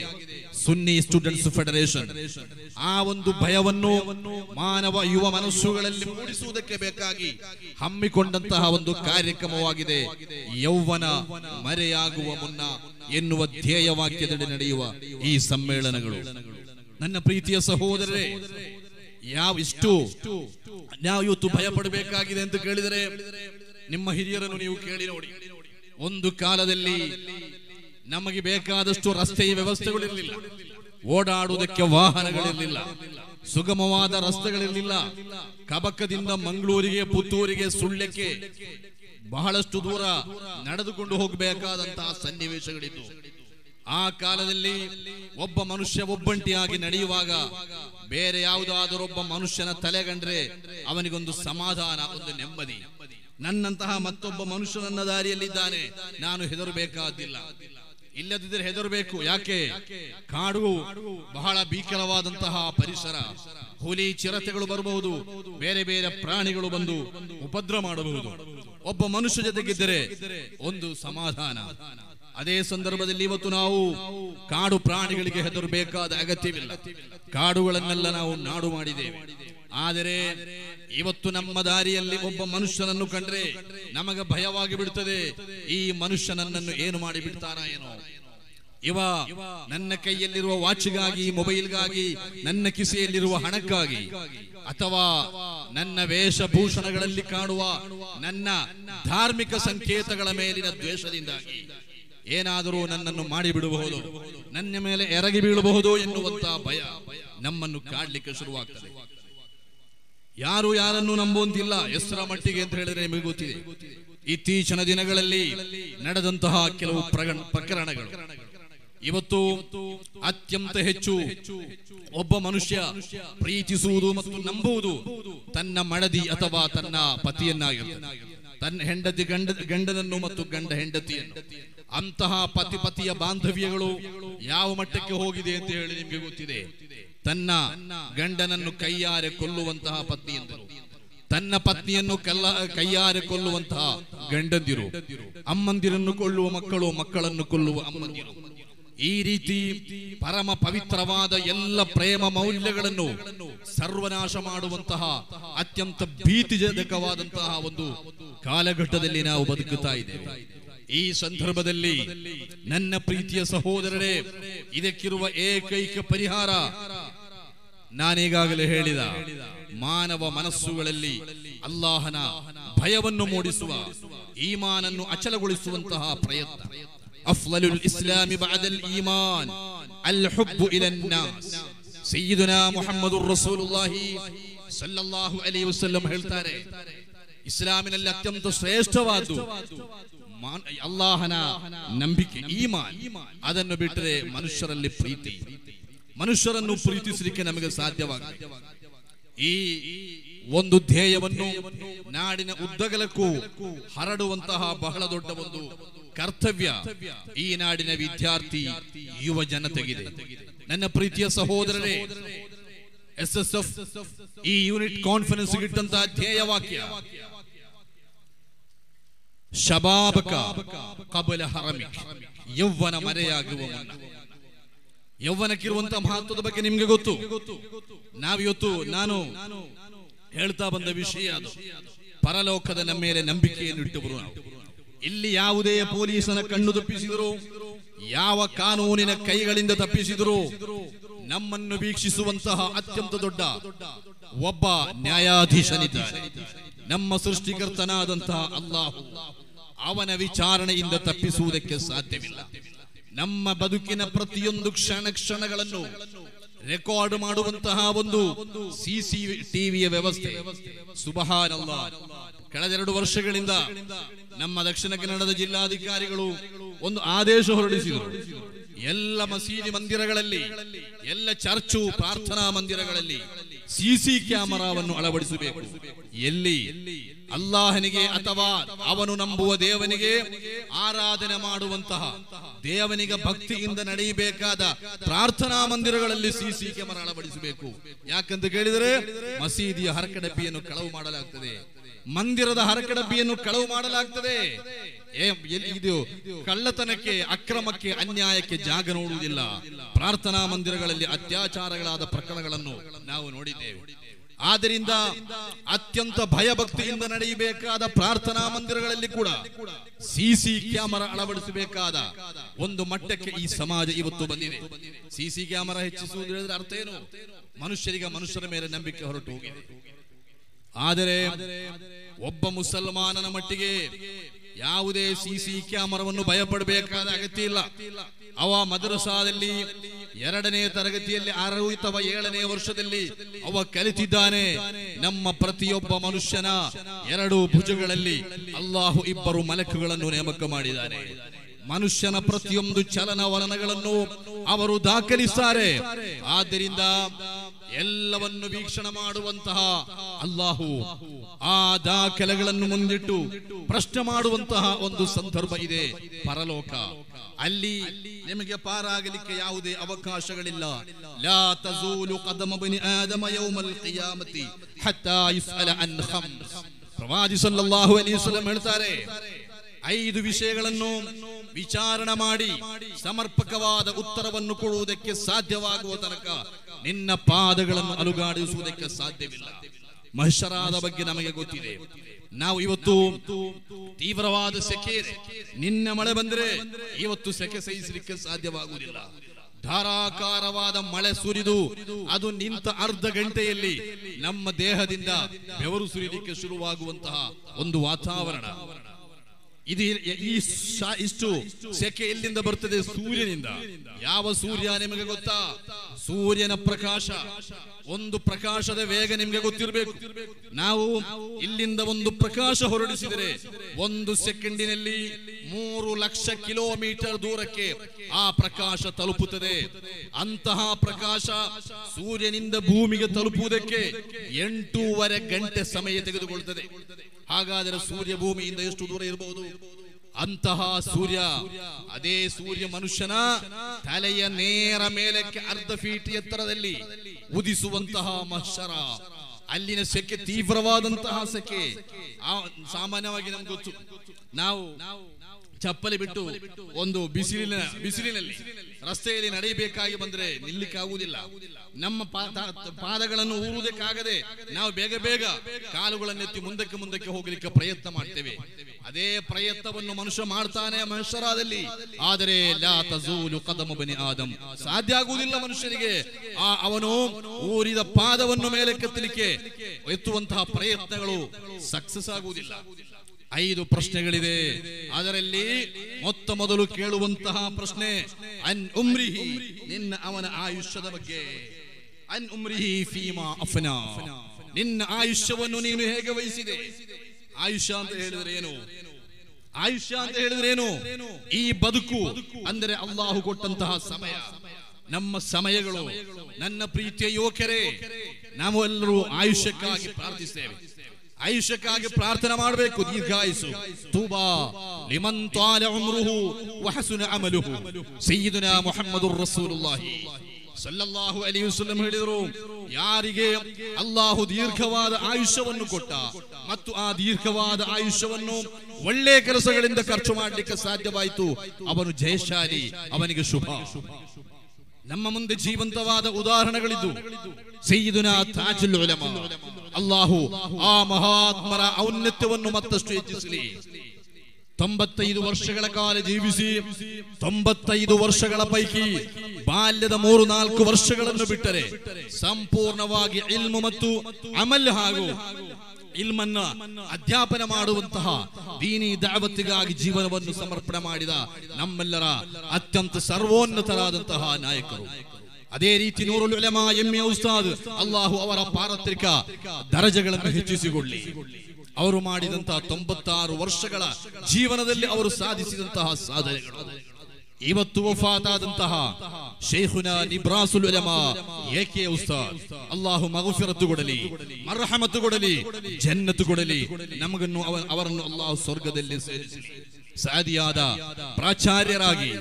Sunni students federation. ಆ ಒಂದು ಭಯವನ್ನು ಮಾನವ ಯುವ ಮನಸ್ಸುಗಳಲ್ಲಿ ಮೂಡಿಸುವುದಕ್ಕೆ ಬೇಕಾಗಿ ಹಮ್ಮಿಕೊಂಡಂತಹ ಒಂದು ಕಾರ್ಯಕ್ರಮವಾಗಿದೆ. ಯೌವನ ಮರೆಯಾಗುವ ಮುನ್ನ ಎನ್ನುವ ಧ್ಯೇಯ ವಾಕ್ಯದಡಿ ನಡೆಯುವ ಈ ಸಮ್ಮೇಳನಗಳು. ನನ್ನ ಪ್ರೀತಿಯ ಸಹೋದರರೇ ಯಾವ ಇಷ್ಟು ನಾವು ಇವತ್ತು ಭಯ ಪಡಬೇಕಾಗಿದೆ ಅಂತ ಕೇಳಿದರೆ, ನಿಮ್ಮ ಹಿರಿಯರನ್ನು ನೀವು ಕೇಳಿ ನೋಡಿ. ಒಂದು ಕಾಲದಲ್ಲಿ ನಮಗೆ ಬೇಕಾದಷ್ಟು ರಸ್ತೆಯ ವ್ಯವಸ್ಥೆಗಳಿರಲಿಲ್ಲ. ಓಡಾಡುವುದಕ್ಕೆ ವಾಹನಗಳಿರಲಿಲ್ಲ. ಸುಗಮವಾದ ರಸ್ತೆಗಳಿರಲಿಲ್ಲ. ಕಬಕದಿಂದ ಮಂಗಳೂರಿಗೆ, ಪುತ್ತೂರಿಗೆ ಸುಳ್ಳಕ್ಕೆ ಬಹಳಷ್ಟು ದೂರ ನಡೆದುಕೊಂಡು ಹೋಗಬೇಕಾದಂತಹ ಸನ್ನಿವೇಶಗಳಿತ್ತು ಆ ಕಾಲದಲ್ಲಿ ಒಬ್ಬ ಮನುಷ್ಯ ಒಬ್ಬಂಟಿಯಾಗಿ ನಡೆಯುವಾಗ ಬೇರೆ ಯಾವುದಾದರೊಬ್ಬ ಮನುಷ್ಯನ ತಲೆಗಂಡ್ರೆ ಅವನಿಗೊಂದು ಸಮಾಧಾನ, ಒಂದು ನೆಮ್ಮದಿ. ನನ್ನಂತಹ ಮತ್ತೊಬ್ಬ ಮನುಷ್ಯನನ್ನ ದಾರಿಯಲ್ಲಿದ್ದಾನೆ. ನಾನು ಹೆದರಬೇಕಾದಿಲ್ಲ. ಇಲ್ಲದಿದ್ದರೆ ಹೆದರಬೇಕು. ಯಾಕೆ? ಕಾಡು ಬಹಳ ಭೀಕರವಾದಂತಹ ಪರಿಸರ. ಹುಲಿ ಚಿರತೆಗಳು ಬರಬಹುದು. ಬೇರೆ ಬೇರೆ ಪ್ರಾಣಿಗಳು ಬಂದು ಉಪದ್ರ ಮಾಡಬಹುದು. ಒಬ್ಬ ಮನುಷ್ಯ ಜೊತೆಗಿದ್ದರೆ ಒಂದು ಸಮಾಧಾನ. ಅದೇ ಸಂದರ್ಭದಲ್ಲಿ ಇವತ್ತು ನಾವು ಕಾಡು ಪ್ರಾಣಿಗಳಿಗೆ ಹೆದರಬೇಕಾದ ಅಗತ್ಯವಿಲ್ಲ. ಕಾಡುಗಳನ್ನೆಲ್ಲ ನಾವು ನಾಡು ಮಾಡಿದ್ದೇವೆ. ಆದರೆ ಇವತ್ತು ನಮ್ಮ ದಾರಿಯಲ್ಲಿ ಒಬ್ಬ ಮನುಷ್ಯನನ್ನು ಕಂಡ್ರೆ ನಮಗೆ ಭಯವಾಗಿ ಬಿಡುತ್ತದೆ ಈ ಮನುಷ್ಯ ನನ್ನನ್ನು ಏನು ಮಾಡಿ ಬಿಡ್ತಾರ ಏನೋ. ಇವ ನನ್ನ ಕೈಯಲ್ಲಿರುವ ವಾಚ್ಗಾಗಿ, ಮೊಬೈಲ್ಗಾಗಿ, ನನ್ನ ಕಿಸೆಯಲ್ಲಿರುವ ಹಣಕ್ಕಾಗಿ ಅಥವಾ ನನ್ನ ವೇಷಭೂಷಣಗಳಲ್ಲಿ ಕಾಣುವ ನನ್ನ ಧಾರ್ಮಿಕ ಸಂಕೇತಗಳ ಮೇಲಿನ ದ್ವೇಷದಿಂದಾಗಿ ಏನಾದರೂ ನನ್ನನ್ನು ಮಾಡಿಬಿಡಬಹುದು, ನನ್ನ ಮೇಲೆ ಎರಗಿ ಬೀಳಬಹುದು ಎನ್ನುವಂತಹ ಭಯ ನಮ್ಮನ್ನು ಕಾಡ್ಲಿಕ್ಕೆ ಶುರುವಾಗ್ತದೆ. ಯಾರು ಯಾರನ್ನು ನಂಬುವಂತಿಲ್ಲ ಹೆಸರ ಮಟ್ಟಿಗೆ ಅಂತ ಹೇಳಿದ್ರೆ ನಿಮಗೆ ಗೊತ್ತಿದೆ. ಇತ್ತೀಚಿನ ದಿನಗಳಲ್ಲಿ ನಡೆದಂತಹ ಕೆಲವು ಪ್ರಕರಣಗಳು. ಇವತ್ತು ಅತ್ಯಂತ ಹೆಚ್ಚು ಒಬ್ಬ ಮನುಷ್ಯ ಪ್ರೀತಿಸುವುದು ಮತ್ತು ನಂಬುವುದು ತನ್ನ ಮಡದಿ ಅಥವಾ ತನ್ನ ಪತಿಯನ್ನಾಗಿರುತ್ತೆ. ತನ್ನ ಹೆಂಡತಿ ಗಂಡ ಗಂಡನನ್ನು ಮತ್ತು ಗಂಡ ಹೆಂಡತಿಯನ್ನು. ಅಂತಹ ಪತಿ ಪತಿಯ ಬಾಂಧವ್ಯಗಳು ಯಾವ ಮಟ್ಟಕ್ಕೆ ಹೋಗಿದೆ ಅಂತ ಹೇಳಿ ನಿಮಗೆ ಗೊತ್ತಿದೆ. ತನ್ನ ಗಂಡನನ್ನು ಕೈಯಾರೆ ಕೊಲ್ಲುವಂತಹ ಪತ್ನಿಯಂದರು ತನ್ನ ಪತ್ನಿಯನ್ನು ಕಲ್ಲ, ಕೈಯಾರೆ ಕೊಲ್ಲುವಂತಹ ಗಂಡಂದಿರು. ಅಮ್ಮಂದಿರನ್ನು ಕೊಲ್ಲುವ ಮಕ್ಕಳು ಮಕ್ಕಳನ್ನು ಕೊಲ್ಲುವ ಅಮ್ಮಂದಿರು. ಈ ರೀತಿ ಪರಮ ಪವಿತ್ರವಾದ ಎಲ್ಲ ಪ್ರೇಮ ಮೌಲ್ಯಗಳನ್ನು ಸರ್ವನಾಶ ಮಾಡುವಂತಹ ಅತ್ಯಂತ ಭೀತಿಜನಕವಾದಂತಹ ಒಂದು ಕಾಲಘಟ್ಟದಲ್ಲಿ ನಾವು ಬದುಕುತ್ತಾ ಇದ್ದೇವೆ. ಈ ಸಂದರ್ಭದಲ್ಲಿ ನನ್ನ ಪ್ರೀತಿಯ ಸಹೋದರರೇ, ಇದಕ್ಕಿರುವ ಏಕೈಕ ಪರಿಹಾರ ನಾನೀಗಾಗಲೇ ಹೇಳಿದ ಮಾನವ ಮನಸ್ಸುಗಳಲ್ಲಿ ಅಲ್ಲಾಹನ ಭಯವನ್ನು ಮೂಡಿಸುವ, ಈಮಾನನ್ನು ಅಚಲಗೊಳಿಸುವಂತಹ ಪ್ರಯತ್ನ. ಅಫ್ಲಲುಲ್ ಇಸ್ಲಾಮಿ ಬಾದಲ್ ಈಮಾನ್, ಅಲ್ ಹುಬ್ಬು ಇಲನ್ ನಾಸ್. ಸಯ್ಯಿದುನಾ ಮುಹಮ್ಮದುರ್ ರಸೂಲುಲ್ಲಾಹಿ ಸಲ್ಲಲ್ಲಾಹು ಅಲೈಹಿ ವಸಲ್ಲಂ ಹೇಳ್ತಾರೆ, ಇಸ್ಲಾಮಿನಲ್ಲಿ ಅತ್ಯಂತ ಶ್ರೇಷ್ಠವಾದ್ದು ಮಾನ್- ಅಲ್ಲಾಹನ ನಂಬಿಕೆ, ಈಮಾನ್. ಅದನ್ನು ಬಿಟ್ಟರೆ ಮನುಷ್ಯರಲ್ಲಿ ಪ್ರೀತಿ ಮನುಷ್ಯರನ್ನು ಪ್ರೀತಿಸಲಿಕ್ಕೆ ನಮಗೆ ಸಾಧ್ಯವಾಗುತ್ತೆ ಈ ಒಂದು ಧ್ಯೇಯವನ್ನು ನಾಡಿನ ಉದ್ದಗಲಕ್ಕೂ ಹರಡುವಂತಹ ಬಹಳ ದೊಡ್ಡ ಒಂದು ಕರ್ತವ್ಯ ಈ ನಾಡಿನ ವಿದ್ಯಾರ್ಥಿ ಯುವ ಜನತೆಗಿದೆ. ನನ್ನ ಪ್ರೀತಿಯ ಸಹೋದರರೇ, ಎಸ್ ಎಸ್ ಎಫ್ ಈ ಯೂನಿಟ್ ಕಾನ್ಫರೆನ್ಸ್ ಇಟ್ಟಂತಹ ಧ್ಯೇಯ ವಾಕ್ಯ ಶಬಾಬಕ ಕಬಲ ಹರಮಿ ಯೌವನ ಮರೆಯಾಗುವ ಮುನ್ನ. ಯೌವನಕ್ಕಿರುವಂತಹ ಮಹತ್ವದ ಬಗ್ಗೆ ನಿಮ್ಗೆ ಗೊತ್ತು. ನಾವಿವತ್ತು ನಾನು ಹೇಳ್ತಾ ಬಂದ ವಿಷಯ ಅದು. ಪರಲೋಕದ ನಮ್ಮ ಮೇಲೆ ನಂಬಿಕೆಯನ್ನು ಇಟ್ಟವರು ನಾವು. ಇಲ್ಲಿ ಯಾವುದೇ ಪೊಲೀಸನ ಕಣ್ಣು ತಪ್ಪಿಸಿದರು, ಯಾವ ಕಾನೂನಿನ ಕೈಗಳಿಂದ ತಪ್ಪಿಸಿದರು ನಮ್ಮನ್ನು ವೀಕ್ಷಿಸುವಂತಹ ಅತ್ಯಂತ ದೊಡ್ಡ ಒಬ್ಬ ನ್ಯಾಯಾಧೀಶನಿದ್ದಾನೆ ನಮ್ಮ ಸೃಷ್ಟಿಕರ್ತನಾದಂತಹ ಅಲ್ಲಾಹು. ಅವನ ವಿಚಾರಣೆಯಿಂದ ತಪ್ಪಿಸುವುದಕ್ಕೆ ಸಾಧ್ಯವಿಲ್ಲ. ನಮ್ಮ ಬದುಕಿನ ಪ್ರತಿಯೊಂದು ಕ್ಷಣ ಕ್ಷಣಗಳನ್ನು ರೆಕಾರ್ಡ್ ಮಾಡುವಂತಹ ಒಂದು ಸಿಸಿ ಟಿವಿಯ ವ್ಯವಸ್ಥೆ. ಸುಬಹಾನಲ್ಲ ಕಳೆದೆರಡು ವರ್ಷಗಳಿಂದ ನಮ್ಮ ದಕ್ಷಿಣ ಕನ್ನಡದ ಜಿಲ್ಲಾಧಿಕಾರಿಗಳು ಒಂದು ಆದೇಶ ಹೊರಡಿಸಿದರು. ಎಲ್ಲ ಮಸೀದಿ ಮಂದಿರಗಳಲ್ಲಿ, ಎಲ್ಲ ಚರ್ಚು ಪ್ರಾರ್ಥನಾ ಮಂದಿರಗಳಲ್ಲಿ ಸಿಸಿ ಕ್ಯಾಮರಾವನ್ನು ಅಳವಡಿಸಬೇಕು. ಎಲ್ಲಿ? ಅಲ್ಲಾಹನಿಗೆ ಅಥವಾ ಅವನು ನಂಬುವ ದೇವನಿಗೆ ಆರಾಧನೆ ಮಾಡುವಂತಹ ದೇವನಿಗೆ ಭಕ್ತಿಯಿಂದ ನಡೆಯಬೇಕಾದ ಪ್ರಾರ್ಥನಾ ಮಂದಿರಗಳಲ್ಲಿ ಸಿಸಿ ಕ್ಯಾಮರಾ ಅಳವಡಿಸಬೇಕು. ಯಾಕಂತ ಕೇಳಿದರೆ ಮಸೀದಿಯ ಹರಕಡಬ್ಬಿಯನ್ನು ಕಳವು ಮಾಡಲಾಗ್ತದೆ. ಮಂದಿರದ ಹರಕಡಬ್ಬಿಯನ್ನು ಕಳವು ಮಾಡಲಾಗ್ತದೆ. ಇದು ಕಳ್ಳತನಕ್ಕೆ, ಅಕ್ರಮಕ್ಕೆ, ಅನ್ಯಾಯಕ್ಕೆ ಜಾಗ ನೋಡುವುದಿಲ್ಲ. ಪ್ರಾರ್ಥನಾ ಮಂದಿರಗಳಲ್ಲಿ ಅತ್ಯಾಚಾರಗಳಾದ ಪ್ರಕರಣಗಳನ್ನು ನಾವು ನೋಡಿದ್ದೇವೆ. ಆದ್ದರಿಂದ ಅತ್ಯಂತ ಭಯಭಕ್ತಿಯಿಂದ ನಡೆಯಬೇಕಾದ ಪ್ರಾರ್ಥನಾ ಮಂದಿರಗಳಲ್ಲಿ ಕೂಡ ಸಿಸಿ ಕ್ಯಾಮರಾ ಅಳವಡಿಸಬೇಕಾದ ಒಂದು ಮಟ್ಟಕ್ಕೆ ಈ ಸಮಾಜ ಇವತ್ತು ಬಂದಿದೆ. ಸಿಸಿ ಕ್ಯಾಮರಾ ಹೆಚ್ಚಿಸುವುದು ಅರ್ಥ ಏನು? ಮನುಷ್ಯರಿಗೆ ಮನುಷ್ಯರ ಮೇಲೆ ನಂಬಿಕೆ ಹೊರಟು ಹೋಗಿದೆ. ಆದರೆ ಒಬ್ಬ ಮುಸಲ್ಮಾನನ ಮಟ್ಟಿಗೆ ಯಾವುದೇ ಸಿಸಿ ಕ್ಯಾಮರಾವನ್ನು ಭಯಪಡಬೇಕಾದ ಅಗತ್ಯ ಇಲ್ಲ ಅವ ಮದ್ರಸಾದಲ್ಲಿ ಎರಡನೇ ತರಗತಿಯಲ್ಲಿ ಆರು ಅಥವಾ ಏಳನೇ ವರ್ಷದಲ್ಲಿ ಅವ ಕಲಿತಿದ್ದಾನೆ. ನಮ್ಮ ಪ್ರತಿಯೊಬ್ಬ ಮನುಷ್ಯನ ಎರಡು ಭುಜಗಳಲ್ಲಿ ಅಲ್ಲಾಹು ಇಬ್ಬರು ಮಲಕುಗಳನ್ನು ನೇಮಕ ಮಾಡಿದ್ದಾನೆ. ಮನುಷ್ಯನ ಪ್ರತಿಯೊಂದು ಚಲನವಲನಗಳನ್ನು ಅವರು ದಾಖಲಿಸುತ್ತಾರೆ ಆದ್ದರಿಂದ ಎಲ್ಲವನ್ನು ವೀಕ್ಷಣೆ ಮಾಡುವಂತಹ ಅಲ್ಲಾಹು ಆ ದಾಖಲೆಗಳನ್ನು ಮುಂದಿಟ್ಟು ಪ್ರಶ್ನೆ ಮಾಡುವಂತಹ ಒಂದು ಸಂದರ್ಭ ಇದೆ, ಪರಲೋಕ. ಅಲ್ಲಿ ನಿಮಗೆ ಪಾರಾಗಲಿಕ್ಕೆ ಯಾವುದೇ ಅವಕಾಶಗಳಿಲ್ಲ. ಲಾ ತಜೂಲು ಕದಮ ಬನಿ ಆದಮ ಯೌಮಲ್ ಕಿಯಾಮತಿ ಹತ್ತಾ ಯುಸ್ಅಲ ಅನ್ ಖಮ್ಸ್ ಪ್ರವಾದಿ ಸಲ್ಲಲ್ಲಾಹು ಅಲೈಹಿ ವಸಲ್ಲಂ ಹೇಳ್ತಾರೆ ಐದು ವಿಷಯಗಳನ್ನು ವಿಚಾರಣೆ ಮಾಡಿ ಸಮರ್ಪಕವಾದ ಉತ್ತರವನ್ನು ಕೊಡುವುದಕ್ಕೆ ಸಾಧ್ಯವಾಗುವ ತನಕ ನಿನ್ನ ಪಾದಗಳನ್ನು ಅಲುಗಾಡಿಸುವುದಕ್ಕೆ ಸಾಧ್ಯವಿಲ್ಲ. ಮಹಶರಾದ ಬಗ್ಗೆ ನಮಗೆ ಗೊತ್ತಿದೆ. ನಾವು ಇವತ್ತು ತೀವ್ರವಾದ ಸೆಕೆ ನಿನ್ನ ಮಳೆ ಬಂದ್ರೆ ಇವತ್ತು ಸೆಕೆ ಸಹಿಸಲಿಕ್ಕೆ ಸಾಧ್ಯವಾಗುವುದಿಲ್ಲ. ಧಾರಾಕಾರವಾದ ಮಳೆ ಸುರಿದು ಅದು ನಿಂತ ಅರ್ಧ ಗಂಟೆಯಲ್ಲಿ ನಮ್ಮ ದೇಹದಿಂದ ಬೆವರು ಸುರಿಲಿಕ್ಕೆ ಶುರುವಾಗುವಂತಹ ಒಂದು ವಾತಾವರಣ. ಇದು ಈ ಇಷ್ಟು ಸೆಕೆ ಎಲ್ಲಿಂದ ಬರ್ತದೆ? ಸೂರ್ಯನಿಂದ. ಯಾವ ಸೂರ್ಯ ನಿಮಗೆ ಗೊತ್ತಾ? ಸೂರ್ಯನ ಪ್ರಕಾಶ. ಒಂದು ಪ್ರಕಾಶದ ವೇಗ ನಿಮಗೆ ಗೊತ್ತಿರಬೇಕು. ನಾವು ಇಲ್ಲಿಂದ ಒಂದು ಪ್ರಕಾಶ ಹೊರಡಿಸಿದರೆ ಒಂದು ಸೆಕೆಂಡಿನಲ್ಲಿ ಮೂರು ಲಕ್ಷ ಕಿಲೋಮೀಟರ್ ದೂರಕ್ಕೆ ಆ ಪ್ರಕಾಶ ತಲುಪುತ್ತದೆ. ಅಂತಹ ಪ್ರಕಾಶ ಸೂರ್ಯನಿಂದ ಭೂಮಿಗೆ ತಲುಪುವುದಕ್ಕೆ ಎಂಟೂವರೆ ಗಂಟೆ ಸಮಯ ತೆಗೆದುಕೊಳ್ಳುತ್ತದೆ ಹಾಗಾದರೆ ಸೂರ್ಯ ಭೂಮಿಯಿಂದ ಎಷ್ಟು ದೂರ ಇರಬಹುದು? ಅಂತಹ ಸೂರ್ಯ, ಅದೇ ಸೂರ್ಯ ಮನುಷ್ಯನ ತಲೆಯ ನೇರ ಮೇಲಕ್ಕೆ ಅರ್ಧ ಫೀಟ್ ಎತ್ತರದಲ್ಲಿ ಉದಿಸುವಂತಹ ಮಹಶರ. ಅಲ್ಲಿನ ಸೆಕೆ ತೀವ್ರವಾದಂತಹ ಸೆಕೆ. ಸಾಮಾನ್ಯವಾಗಿ ನಮ್ಗೆ ಗೊತ್ತು. ನಾವು ಚಪ್ಪಲಿ ಬಿಟ್ಟು ಒಂದು ಬಿಸಿಲಿನ ಬಿಸಿಲಿನಲ್ಲಿ ರಸ್ತೆಯಲ್ಲಿ ನಡೆಯಬೇಕಾಗಿ ಬಂದ್ರೆ ನಿಲ್ಲಿಕ್ಕಾಗುವುದಿಲ್ಲ. ನಮ್ಮ ಪಾದ- ಪಾದಗಳನ್ನು ಊರುವುದಕ್ಕಾಗದೆ ನಾವು ಬೇಗ ಬೇಗ ಕಾಲುಗಳನ್ನೆತ್ತಿ ಮುಂದಕ್ಕೆ ಮುಂದಕ್ಕೆ ಹೋಗಲಿಕ್ಕೆ ಪ್ರಯತ್ನ ಮಾಡ್ತೇವೆ. ಅದೇ ಪ್ರಯತ್ನವನ್ನು ಮನುಷ್ಯ ಮಾಡ್ತಾನೆ ಮನುಷ್ಯರಾದಲ್ಲಿ. ಆದರೆ ಬನಿ ಆದಂ. ಸಾಧ್ಯ ಆಗುವುದಿಲ್ಲ ಮನುಷ್ಯನಿಗೆ. ಆ ಅವನು ಊರಿದ ಪಾದವನ್ನು ಮೇಲೆ ಕೆತ್ತಲಿಕ್ಕೆ ಎತ್ತುವಂತಹ ಪ್ರಯತ್ನಗಳು ಸಕ್ಸಸ್ ಆಗುವುದಿಲ್ಲ. ಐದು ಪ್ರಶ್ನೆಗಳಿದೆ. ಅದರಲ್ಲಿ ಮೊತ್ತ ಮೊದಲು ಕೇಳುವಂತಹ ಪ್ರಶ್ನೆ, ಅನ್ ಉಮ್ರಿಹಿ, ನಿನ್ನ ಅವನ ಆಯುಷ್ಯದ ಬಗ್ಗೆ? ಅನ್ ಉಮ್ರಿಹಿ ಫೀಮಾ ಅಫ್ನಾ, ನಿನ್ನ ಆಯುಷ್ಯವನ್ನು ನೀನು ಹೇಗೆ ವಹಿಸಿದೆ? ಆಯುಷ್ಯ ಅಂತ ಹೇಳಿದ್ರೆ ಏನು? ಆಯುಷ್ಯ ಅಂತ ಹೇಳಿದ್ರೆ ಏನು? ಈ ಬದುಕು ಅಂದರೆ ಅಲ್ಲಾಹು ಕೊಟ್ಟಂತಹ ಸಮಯ. ನಮ್ಮ ಸಮಯಗಳು, ನನ್ನ ಪ್ರೀತಿಯ ಯುವಕರೇ ನಾವು ಎಲ್ಲರೂ ಆಯುಷ್ಯಕ್ಕಾಗಿ ಪ್ರಾರ್ಥಿಸ್ತೇವೆ ಆಯುಷ್ಯಕ್ಕಾಗಿ ಪ್ರಾರ್ಥನೆ ಮಾಡಬೇಕು. ದೀರ್ಘಾಯುಸು ತೂಬಾ. ಉಮ್ರುಹು ವಹಸುನ ಅಮಲುಹು. ಸಯ್ಯಿದುನಾ ಮುಹಮ್ಮದುರ್ ರಸೂಲುಲ್ಲಾಹಿ. ಸಲ್ಲಲ್ಲಾಹು ಅಲೈಹಿ ವಸಲ್ಲಂ ಹೇಳಿದರು, ಯಾರಿಗೆ ಅಲ್ಲಾಹು ದೀರ್ಘವಾದ ಆಯುಷ್ಯವನ್ನು ಕೊಟ್ಟ ಮತ್ತು ಆ ದೀರ್ಘವಾದ ಆಯುಷ್ಯವನ್ನು ಒಳ್ಳೆ ಕೆಲಸಗಳಿಂದ ಖರ್ಚು ಮಾಡಲಿಕ್ಕೆ ಸಾಧ್ಯವಾಯಿತು, ಅವನು ಜಯಶಾಲಿ, ಅವನಿಗೆ ಶುಭ. ನಮ್ಮ ಮುಂದೆ ಜೀವಂತವಾದ ಉದಾಹರಣೆಗಳಿದ್ದು ಸೈಯಿದುನ ತಾಜುಲ್ ಉಲಮಾ ಅಲ್ಲಾಹು ಆ ಮಹಾತ್ಮರ ಔನ್ನತ್ಯವನ್ನು ಮತ್ತಷ್ಟು ಹೆಚ್ಚಿಸಲಿ ತೊಂಬತ್ತೈದು ವರ್ಷಗಳ ಕಾಲ ಜೀವಿಸಿ ತೊಂಬತ್ತೈದು ವರ್ಷಗಳ ಪೈಕಿ ಬಾಲ್ಯದ ಮೂರು ನಾಲ್ಕು ವರ್ಷಗಳನ್ನು ಬಿಟ್ಟರೆ ಸಂಪೂರ್ಣವಾಗಿ ಇಲ್ಮು ಮತ್ತು ಅಮಲ್ ಹಾಗೂ ಇಲ್ಮನ್ನ ಅಧ್ಯಾಪನ ಮಾಡುವಂತಹ ದೀನಿ ದಾವತ್ತಿಗಾಗಿ ಜೀವನವನ್ನು ಸಮರ್ಪಣೆ ಮಾಡಿದ ನಮ್ಮೆಲ್ಲರ ಅತ್ಯಂತ ಸರ್ವೋನ್ನತರಾದಂತಹ ನಾಯಕರು. ಅದೇ ರೀತಿ ನೂರುಲ್ ಉಲಮಾ ಎಮ್ಮೆ ಉಸ್ತಾದ್, ಅಲ್ಲಾಹು ಅವರ ಪಾರತ್ರಿಕ ದರಜೆಗಳನ್ನು ಹೆಚ್ಚಿಸಿಕೊಳ್ಳಿ. ಅವರು ಮಾಡಿದಂತಹ ತೊಂಬತ್ತಾರು ವರ್ಷಗಳ ಜೀವನದಲ್ಲಿ ಅವರು ಸಾಧಿಸಿದಂತಹ ಸಾಧನೆಗಳು. ಇವತ್ತು ವಫಾತಾದಂತಹ ಶೇಖುನ ನಿಬ್ರಾಸುಲ್ ಉಲಮಾ, ಏಕೆ ಉಸ್ತಾದ್? ಅಲ್ಲಾಹು ಮಗಫಿರತ್ತು ಕೊಡಲಿ, ಮರಹಮತ್ತು ಕೊಡಲಿ, ಜನ್ನತ್ತು ಕೊಡಲಿ. ನಮಗನ್ನು ಅವರನ್ನು ಅಲ್ಲಾಹು ಸ್ವರ್ಗದಲ್ಲಿ ಸಾದಿಯಾದ ಪ್ರಾಚಾರ್ಯರಾಗಿ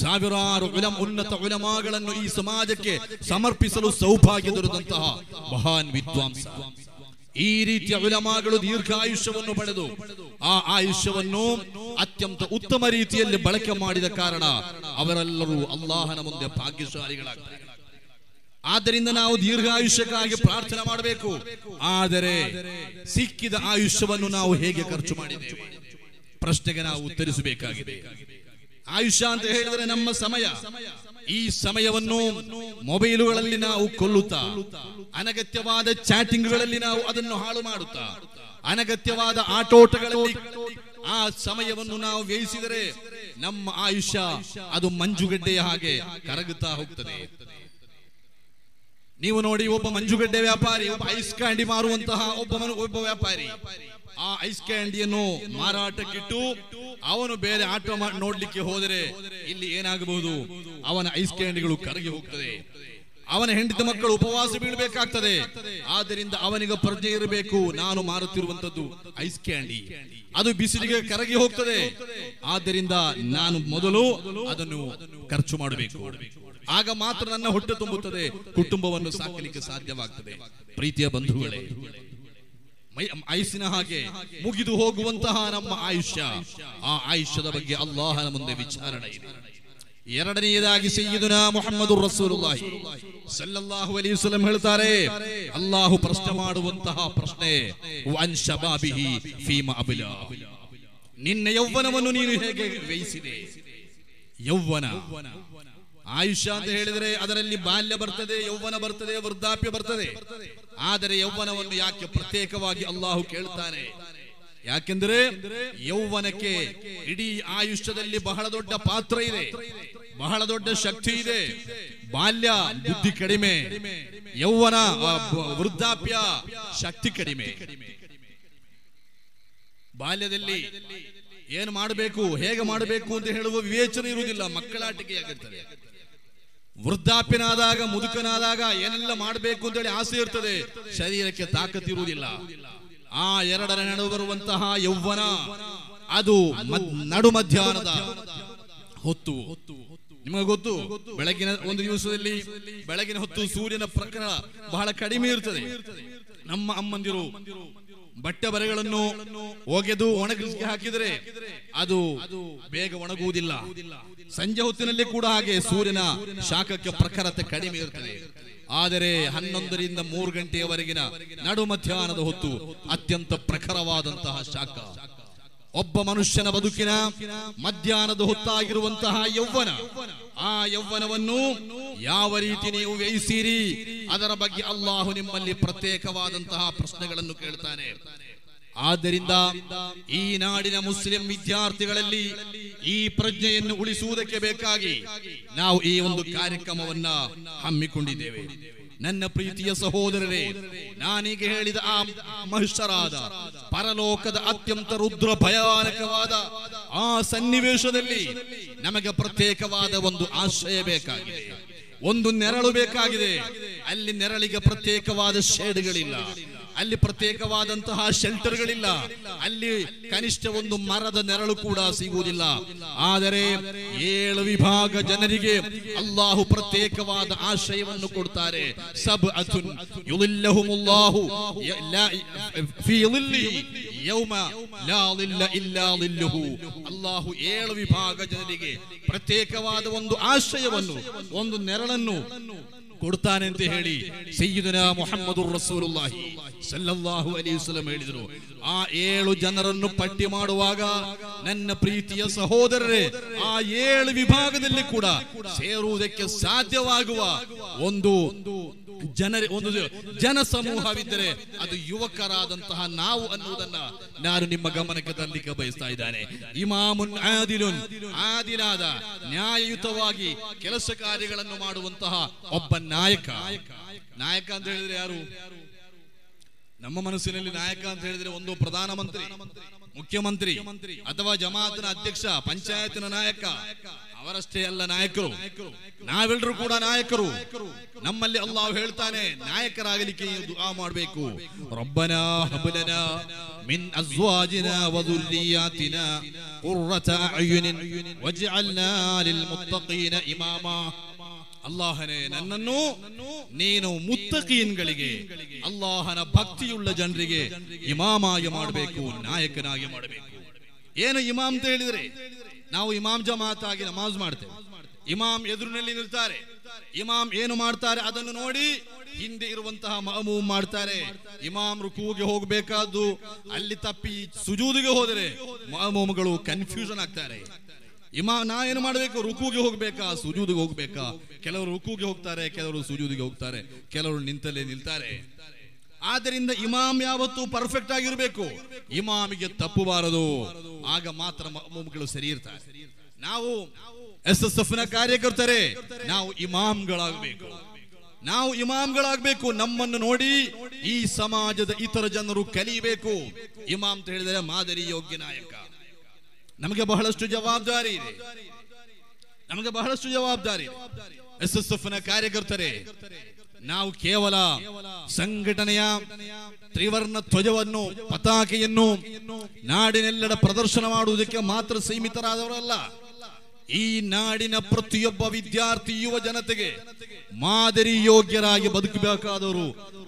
ಸಾವಿರಾರು ಉಲಮ, ಉನ್ನತ ಉಲಮಾಗಳನ್ನು ಈ ಸಮಾಜಕ್ಕೆ ಸಮರ್ಪಿಸಲು ಸೌಭಾಗ್ಯ ದೊರೆದಂತಹ ಮಹಾನ್ ವಿದ್ವಾಂಸ. ಈ ರೀತಿಯ ದೀರ್ಘ ದೀರ್ಘಾಯುಷ್ಯವನ್ನು ಪಡೆದು ಆ ಆಯುಷ್ಯವನ್ನು ಅತ್ಯಂತ ಉತ್ತಮ ರೀತಿಯಲ್ಲಿ ಬಳಕೆ ಮಾಡಿದ ಕಾರಣ ಅವರೆಲ್ಲರೂ ಅಲ್ಲಾಹನ ಮುಂದೆ ಭಾಗ್ಯಶಾಲಿಗಳಾಗ್ತಾರೆ. ಆದ್ದರಿಂದ ನಾವು ದೀರ್ಘಾಯುಷ್ಯಕ್ಕಾಗಿ ಪ್ರಾರ್ಥನೆ ಮಾಡಬೇಕು. ಆದರೆ ಸಿಕ್ಕಿದ ಆಯುಷ್ಯವನ್ನು ನಾವು ಹೇಗೆ ಖರ್ಚು ಮಾಡಿದ್ದೇವೆ? ಪ್ರಶ್ನೆಗೆ ನಾವು ಉತ್ತರಿಸಬೇಕಾಗಿದೆ. ಆಯುಷ್ಯ ಅಂತ ಹೇಳಿದರೆ ನಮ್ಮ ಸಮಯ. ಈ ಸಮಯವನ್ನು ಮೊಬೈಲುಗಳಲ್ಲಿ ನಾವು ಕೊಲ್ಲುತ್ತಾ, ಅನಗತ್ಯವಾದ ಚಾಟಿಂಗ್ಗಳಲ್ಲಿ ನಾವು ಅದನ್ನು ಹಾಳು ಮಾಡುತ್ತಾ, ಅನಗತ್ಯವಾದ ಆಟೋಟಗಳಲ್ಲಿ ಆ ಸಮಯವನ್ನು ನಾವು ವ್ಯಯಿಸಿದರೆ ನಮ್ಮ ಆಯುಷ್ಯ ಅದು ಮಂಜುಗಡ್ಡೆಯ ಹಾಗೆ ಕರಗುತ್ತಾ ಹೋಗ್ತದೆ. ನೀವು ನೋಡಿ ಒಬ್ಬ ಮಂಜುಗಡ್ಡೆ ವ್ಯಾಪಾರಿ, ಒಬ್ಬ ಐಸ್ ಕ್ಯಾಂಡಿ ಮಾರುವಂತಹ ಒಬ್ಬ ಒಬ್ಬ ವ್ಯಾಪಾರಿ. ಆ ಐಸ್ ಕ್ಯಾಂಡಿಯನ್ನು ಮಾರಾಟಕ್ಕಿಟ್ಟು ಅವನು ಬೇರೆ ಆಟೋ ನೋಡ್ಲಿಕ್ಕೆ ಹೋದರೆ ಇಲ್ಲಿ ಏನಾಗಬಹುದು? ಅವನ ಐಸ್ ಕ್ಯಾಂಡಿಗಳು ಕರಗಿ ಹೋಗ್ತದೆ. ಅವನ ಹೆಂಡತಿ ಮಕ್ಕಳು ಉಪವಾಸ ಬೀಳ್ಬೇಕಾಗ್ತದೆ. ಆದ್ದರಿಂದ ಅವನಿಗೆ ಪ್ರಜ್ಞೆ ಇರಬೇಕು. ನಾನು ಮಾರುತ್ತಿರುವಂತದ್ದು ಐಸ್ ಕ್ಯಾಂಡಿ ಅದು ಬಿಸಿಲಿಗೆ ಕರಗಿ ಹೋಗ್ತದೆ. ಆದ್ದರಿಂದ ನಾನು ಮೊದಲು ಅದನ್ನು ಖರ್ಚು ಮಾಡಬೇಕು. ಆಗ ಮಾತ್ರ ನನ್ನ ಹೊಟ್ಟೆ ತುಂಬುತ್ತದೆ. ಕುಟುಂಬವನ್ನು ಸಾಕಲಿಕ್ಕೆ ಸಾಧ್ಯವಾಗ್ತದೆ. ಪ್ರೀತಿಯ ಬಂಧುಗಳೇ ಐಸಿನ ಹಾಗೆ ಮುಗಿದು ಹೋಗುವಂತಹ ನಮ್ಮ ಆಯುಷ್ಯ. ಆ ಆಯುಷ್ಯದ ಬಗ್ಗೆ ಅಲ್ಲಾಹನ ಮುಂದೆ ವಿಚಾರಣೆ ಇದೆ. ಎರಡನೆಯದಾಗಿ ಸಯ್ಯಿದುನಾ ಮುಹಮ್ಮದು ರಸೂಲುಲ್ಲಾಹಿ ಸಲ್ಲಲ್ಲಾಹು ಅಲೈಹಿ ವಸಲ್ಲಂ ಹೇಳ್ತಾರೆ ಅಲ್ಲಾಹು ಪ್ರಶ್ನೆ ಮಾಡುವಂತಹ ಪ್ರಶ್ನೆ ವನ್ ಶಬಾಬಿಹಿ ಫೀಮ ಅಬುಲ. ನಿನ್ನ ಯೌವನವನ್ನು ನೀನು ಹೇಗೆ ವ್ಯಯಿಸಿದೆ? ಯೌವನ ಆಯುಷ್ಯ ಅಂತ ಹೇಳಿದರೆ ಅದರಲ್ಲಿ ಬಾಲ್ಯ ಬರ್ತದೆ ಯೌವನ ಬರ್ತದೆ, ವೃದ್ಧಾಪ್ಯ ಬರ್ತದೆ. ಆದರೆ ಯೌವನವನ್ನು ಯಾಕೆ ಪ್ರತ್ಯೇಕವಾಗಿ ಅಲ್ಲಾಹು ಕೇಳ್ತಾನೆ? ಯಾಕೆಂದ್ರೆ ಯೌವನಕ್ಕೆ ಇಡೀ ಆಯುಷ್ಯದಲ್ಲಿ ಬಹಳ ದೊಡ್ಡ ಪಾತ್ರ ಇದೆ, ಬಹಳ ದೊಡ್ಡ ಶಕ್ತಿ ಇದೆ. ಬಾಲ್ಯ ಬುದ್ಧಿ ಕಡಿಮೆ ಯೌವನ ವೃದ್ಧಾಪ್ಯ ಶಕ್ತಿ ಕಡಿಮೆ. ಬಾಲ್ಯದಲ್ಲಿ ಏನು ಮಾಡಬೇಕು, ಹೇಗೆ ಮಾಡಬೇಕು ಅಂತ ಹೇಳುವ ವಿವೇಚನೆ ಇರುವುದಿಲ್ಲ, ಮಕ್ಕಳಾಟಿಕೆಯಾಗಿರ್ತದೆ. ವೃದ್ಧಾಪ್ಯನಾದಾಗ, ಮುದುಕನಾದಾಗ ಏನೆಲ್ಲ ಮಾಡಬೇಕು ಅಂತೇಳಿ ಆಸೆ ಇರ್ತದೆ. ಶರೀರಕ್ಕೆ ತಾಕತ್ತಿರುವುದಿಲ್ಲ ಆ ಎರಡರ ನಡುವೆ ಬರುವಂತಹ ಯೌವನ ಅದು ನಡು ಮಧ್ಯಾಹ್ನದ ಹೊತ್ತು. ನಿಮಗೆ ಗೊತ್ತು? ಬೆಳಗಿನ ಒಂದು ದಿವಸದಲ್ಲಿ ಬೆಳಗಿನ ಹೊತ್ತು ಸೂರ್ಯನ ಪ್ರಕರಣ ಬಹಳ ಕಡಿಮೆ ಇರ್ತದೆ. ನಮ್ಮ ಅಮ್ಮಂದಿರು ಬಟ್ಟೆ ಬರೆಗಳನ್ನು ಒಗೆದು ಒಣಗಿಸಿ ಹಾಕಿದರೆ ಅದು ಬೇಗ ಒಣಗುವುದಿಲ್ಲ. ಸಂಜೆ ಹೊತ್ತಿನಲ್ಲಿ ಕೂಡ ಹಾಗೆ ಸೂರ್ಯನ ಶಾಖಕ್ಕೆ ಪ್ರಖರತೆ ಕಡಿಮೆ ಇರುತ್ತದೆ. ಆದರೆ ಹನ್ನೊಂದರಿಂದ ಮೂರು ಗಂಟೆಯವರೆಗಿನ ನಡು ಮಧ್ಯಾಹ್ನದ ಹೊತ್ತು ಅತ್ಯಂತ ಪ್ರಖರವಾದಂತಹ ಶಾಖ. ಒಬ್ಬ ಮನುಷ್ಯನ ಬದುಕಿನ ಮಧ್ಯಾಹ್ನದ ಹೊತ್ತಾಗಿರುವಂತಹ ಯೌವನ ಆ ಯೌವನವನ್ನು ಯಾವ ರೀತಿ ನೀವು ವ್ಯಯಿಸಿರಿ? ಅದರ ಬಗ್ಗೆ ಅಲ್ಲಾಹು ನಿಮ್ಮಲ್ಲಿ ಪ್ರತ್ಯೇಕವಾದಂತಹ ಪ್ರಶ್ನೆಗಳನ್ನು ಕೇಳ್ತಾನೆ. ಆದ್ದರಿಂದ ಈ ನಾಡಿನ ಮುಸ್ಲಿಂ ವಿದ್ಯಾರ್ಥಿಗಳಲ್ಲಿ ಈ ಪ್ರಜ್ಞೆಯನ್ನು ಉಳಿಸುವುದಕ್ಕೆ ಬೇಕಾಗಿ ನಾವು ಈ ಒಂದು ಕಾರ್ಯಕ್ರಮವನ್ನ ಹಮ್ಮಿಕೊಂಡಿದ್ದೇವೆ. ನನ್ನ ಪ್ರೀತಿಯ ಸಹೋದರರೇ, ನಾನೀಗ ಹೇಳಿದ ಆ ಮಹಿಷರಾದ ಪರಲೋಕದ ಅತ್ಯಂತ ರುದ್ರ ಭಯಾನಕವಾದ ಆ ಸನ್ನಿವೇಶದಲ್ಲಿ ನಮಗೆ ಪ್ರತ್ಯೇಕವಾದ ಒಂದು ಆಶ್ರಯ ಬೇಕಾಗಿದೆ. ಒಂದು ನೆರಳು ಬೇಕಾಗಿದೆ. ಅಲ್ಲಿ ನೆರಳಿಗೆ ಪ್ರತ್ಯೇಕವಾದ ಶೇಡ್ಗಳಿಲ್ಲ. ಅಲ್ಲಿ ಪ್ರತ್ಯೇಕವಾದಂತಹ ಶೆಲ್ಟರ್ಗಳಿಲ್ಲ ಅಲ್ಲಿ ಕನಿಷ್ಠ ಒಂದು ಮರದ ನೆರಳು ಕೂಡ ಸಿಗುವುದಿಲ್ಲ. ಆದರೆ ಏಳು ವಿಭಾಗ ಜನರಿಗೆ ಅಲ್ಲಾಹು ಪ್ರತ್ಯೇಕವಾದ ಆಶ್ರಯವನ್ನು ಕೊಡ್ತಾರೆ. ಸಬ್ ಅಥುನ್ ಯುಲಿಲ್ಲಹುಮುಲ್ಲಾಹು ಫೀ ಯೌಮ ಲಾ ಲಿಲ್ಲ ಇಲ್ಲಾ ಲಿಲ್ಲುಹು ಅಲ್ಲಾಹು ಏಳು ವಿಭಾಗ ಜನರಿಗೆ ಪ್ರತ್ಯೇಕವಾದ ಒಂದು ಆಶ್ರಯವನ್ನು ಒಂದು ನೆರಳನ್ನು ಕೊಡ್ತಾನೆ ಅಂತ ಹೇಳಿ ಸೈಯದನ ಮೊಹಮ್ಮದು ರಸೂಲುಲ್ಲಾಹಿ ಸಲ್ಲಲ್ಲಾಹು ವಸಲ್ಲಂ ಹೇಳಿದರು. ಆ ಏಳು ಜನರನ್ನು ಪಟ್ಟಿ ಮಾಡುವಾಗ ನನ್ನ ಪ್ರೀತಿಯ ಸಹೋದರರೇ ಆ ಏಳು ವಿಭಾಗದಲ್ಲಿ ಕೂಡ ಸೇರುವುದಕ್ಕೆ ಸಾಧ್ಯವಾಗುವ ಒಂದು ಜನರ ಒಂದು ಜನ ಸಮೂಹವಿದ್ದರೆ ಅದು ಯುವಕರಾದಂತಹ ನಾವು ಅನ್ನುವುದನ್ನ ನಾನು ನಿಮ್ಮ ಗಮನಕ್ಕೆ ತರಲಿಕ್ಕೆ ಬಯಸ್ತಾ ಇದ್ದಾನೆ. ಇಮಾಮುನ್ ಆದಿಲುನ್, ಆದಿಲಾದ ನ್ಯಾಯಯುತವಾಗಿ ಕೆಲಸ ಕಾರ್ಯಗಳನ್ನು ಮಾಡುವಂತಹ ಒಬ್ಬ ನಾಯಕ. ನಾಯಕ ಅಂತ ಹೇಳಿದ್ರೆ ಯಾರು? ನಮ್ಮ ಮನಸ್ಸಿನಲ್ಲಿ ನಾಯಕ ಅಂತ ಹೇಳಿದ್ರೆ ಒಂದು ಪ್ರಧಾನಮಂತ್ರಿ, ಮುಖ್ಯಮಂತ್ರಿ ಅಥವಾ ಜಮಾತಿನ ಅಧ್ಯಕ್ಷ, ಪಂಚಾಯತ್ನ ನಾಯಕ. ಅವರಷ್ಟೇ ಅಲ್ಲ ನಾಯಕರು. ನಾವೆಲ್ಲರೂ ಕೂಡ ನಾಯಕರು. ನಮ್ಮಲ್ಲಿ ಅಲ್ಲಾಹ್ ಹೇಳ್ತಾನೆ, ನಾಯಕರಾಗಲಿಕ್ಕೆ ದುಆ ಮಾಡಬೇಕು. ರಬ್ಬನಾ ಹಬಲನಾ ಮಿನ್ ಅಜ್ವಾಜಿನ ಕುರ್ರತ ಅಯುನಿನ್ ವಜ್ಅಲ್ನಾ ಲಿಲ್ ಮುತ್ತಕೀನ ಇಮಾಮಾ. ಅಲ್ಲಾಹನೇ ನನ್ನನ್ನು, ನೀನು ಮುತ್ತಕೀನ್ಗಳಿಗೆ, ಅಲ್ಲಾಹನ ಭಕ್ತಿಯುಳ್ಳ ಜನರಿಗೆ ಇಮಾಮಾಗಿ ಮಾಡಬೇಕು, ನಾಯಕನಾಗಿ ಮಾಡಬೇಕು. ಏನು ಇಮಾಮ್ ಅಂತ ಹೇಳಿದ್ರೆ? ನಾವು ಇಮಾಮ್ ಜಮಾತ್ ಆಗಿ ನಮಾಜ್ ಮಾಡ್ತೇವೆ. ಇಮಾಮ್ ಎದುರಿನಲ್ಲಿ ನಿಲ್ತಾರೆ. ಇಮಾಮ್ ಏನು ಮಾಡ್ತಾರೆ ಅದನ್ನು ನೋಡಿ ಹಿಂದೆ ಇರುವಂತಹ ಮಹಮೂಮ್ ಮಾಡ್ತಾರೆ. ಇಮಾಮ್ ರುಕೂಗೆ ಹೋಗಬೇಕಾದ್ದು, ಅಲ್ಲಿ ತಪ್ಪಿ ಸುಜೂದಿಗೆ ಹೋದರೆ ಮಹಮೂಮ್ಗಳು ಕನ್ಫ್ಯೂಷನ್ ಆಗ್ತಾರೆ. ಇಮಾಮ್ ನಾ ಏನು ಮಾಡಬೇಕು? ರುಕೂಗೆ ಹೋಗ್ಬೇಕಾ? ಸುಜೂದಿಗೆ ಹೋಗ್ಬೇಕಾ? ಕೆಲವರು ರುಕೂಗೆ ಹೋಗ್ತಾರೆ, ಕೆಲವರು ಸುಜೂದಿಗೆ ಹೋಗ್ತಾರೆ, ಕೆಲವರು ನಿಂತಲ್ಲೇ ನಿಲ್ತಾರೆ. ಆದ್ದರಿಂದ ಇಮಾಮ್ ಯಾವತ್ತೂ ಪರ್ಫೆಕ್ಟ್ ಆಗಿರಬೇಕು. ಇಮಾಮಿಗೆ ತಪ್ಪಬಾರದು. ಆಗ ಮಾತ್ರ ಮೊಮ್ಮಗಳು ಸರಿ ಇರ್ತಾರೆ. ನಾವು ಎಸ್ ಎಸ್ ಎಫ್ನ ಕಾರ್ಯಕರ್ತರೆ, ನಾವು ಇಮಾಮ್ಗಳಾಗಬೇಕು. ನಾವು ಇಮಾಮ್ಗಳಾಗಬೇಕು. ನಮ್ಮನ್ನು ನೋಡಿ ಈ ಸಮಾಜದ ಇತರ ಜನರು ಕಲಿಬೇಕು. ಇಮಾಮ್ ಅಂತ ಹೇಳಿದರೆ ಮಾದರಿ ಯೋಗ್ಯ ನಾಯಕ. ನಮಗೆ ಬಹಳಷ್ಟು ಜವಾಬ್ದಾರಿ ಇದೆ. ನಮಗೆ ಬಹಳಷ್ಟು ಜವಾಬ್ದಾರಿ ಎಸ್ ಎಸ್ ಎಫ್ನ ಕಾರ್ಯಕರ್ತರೆ, ನಾವು ಕೇವಲ ಸಂಘಟನೆಯ ತ್ರಿವರ್ಣ ಧ್ವಜವನ್ನು, ಪತಾಕೆಯನ್ನು ನಾಡಿನೆಲ್ಲೆಡೆ ಪ್ರದರ್ಶನ ಮಾಡುವುದಕ್ಕೆ ಮಾತ್ರ ಸೀಮಿತರಾದವರಲ್ಲ. ಈ ನಾಡಿನ ಪ್ರತಿಯೊಬ್ಬ ವಿದ್ಯಾರ್ಥಿ, ಯುವ ಜನತೆಗೆ ಮಾದರಿ ಯೋಗ್ಯರಾಗಿ ಬದುಕಬೇಕಾದವರು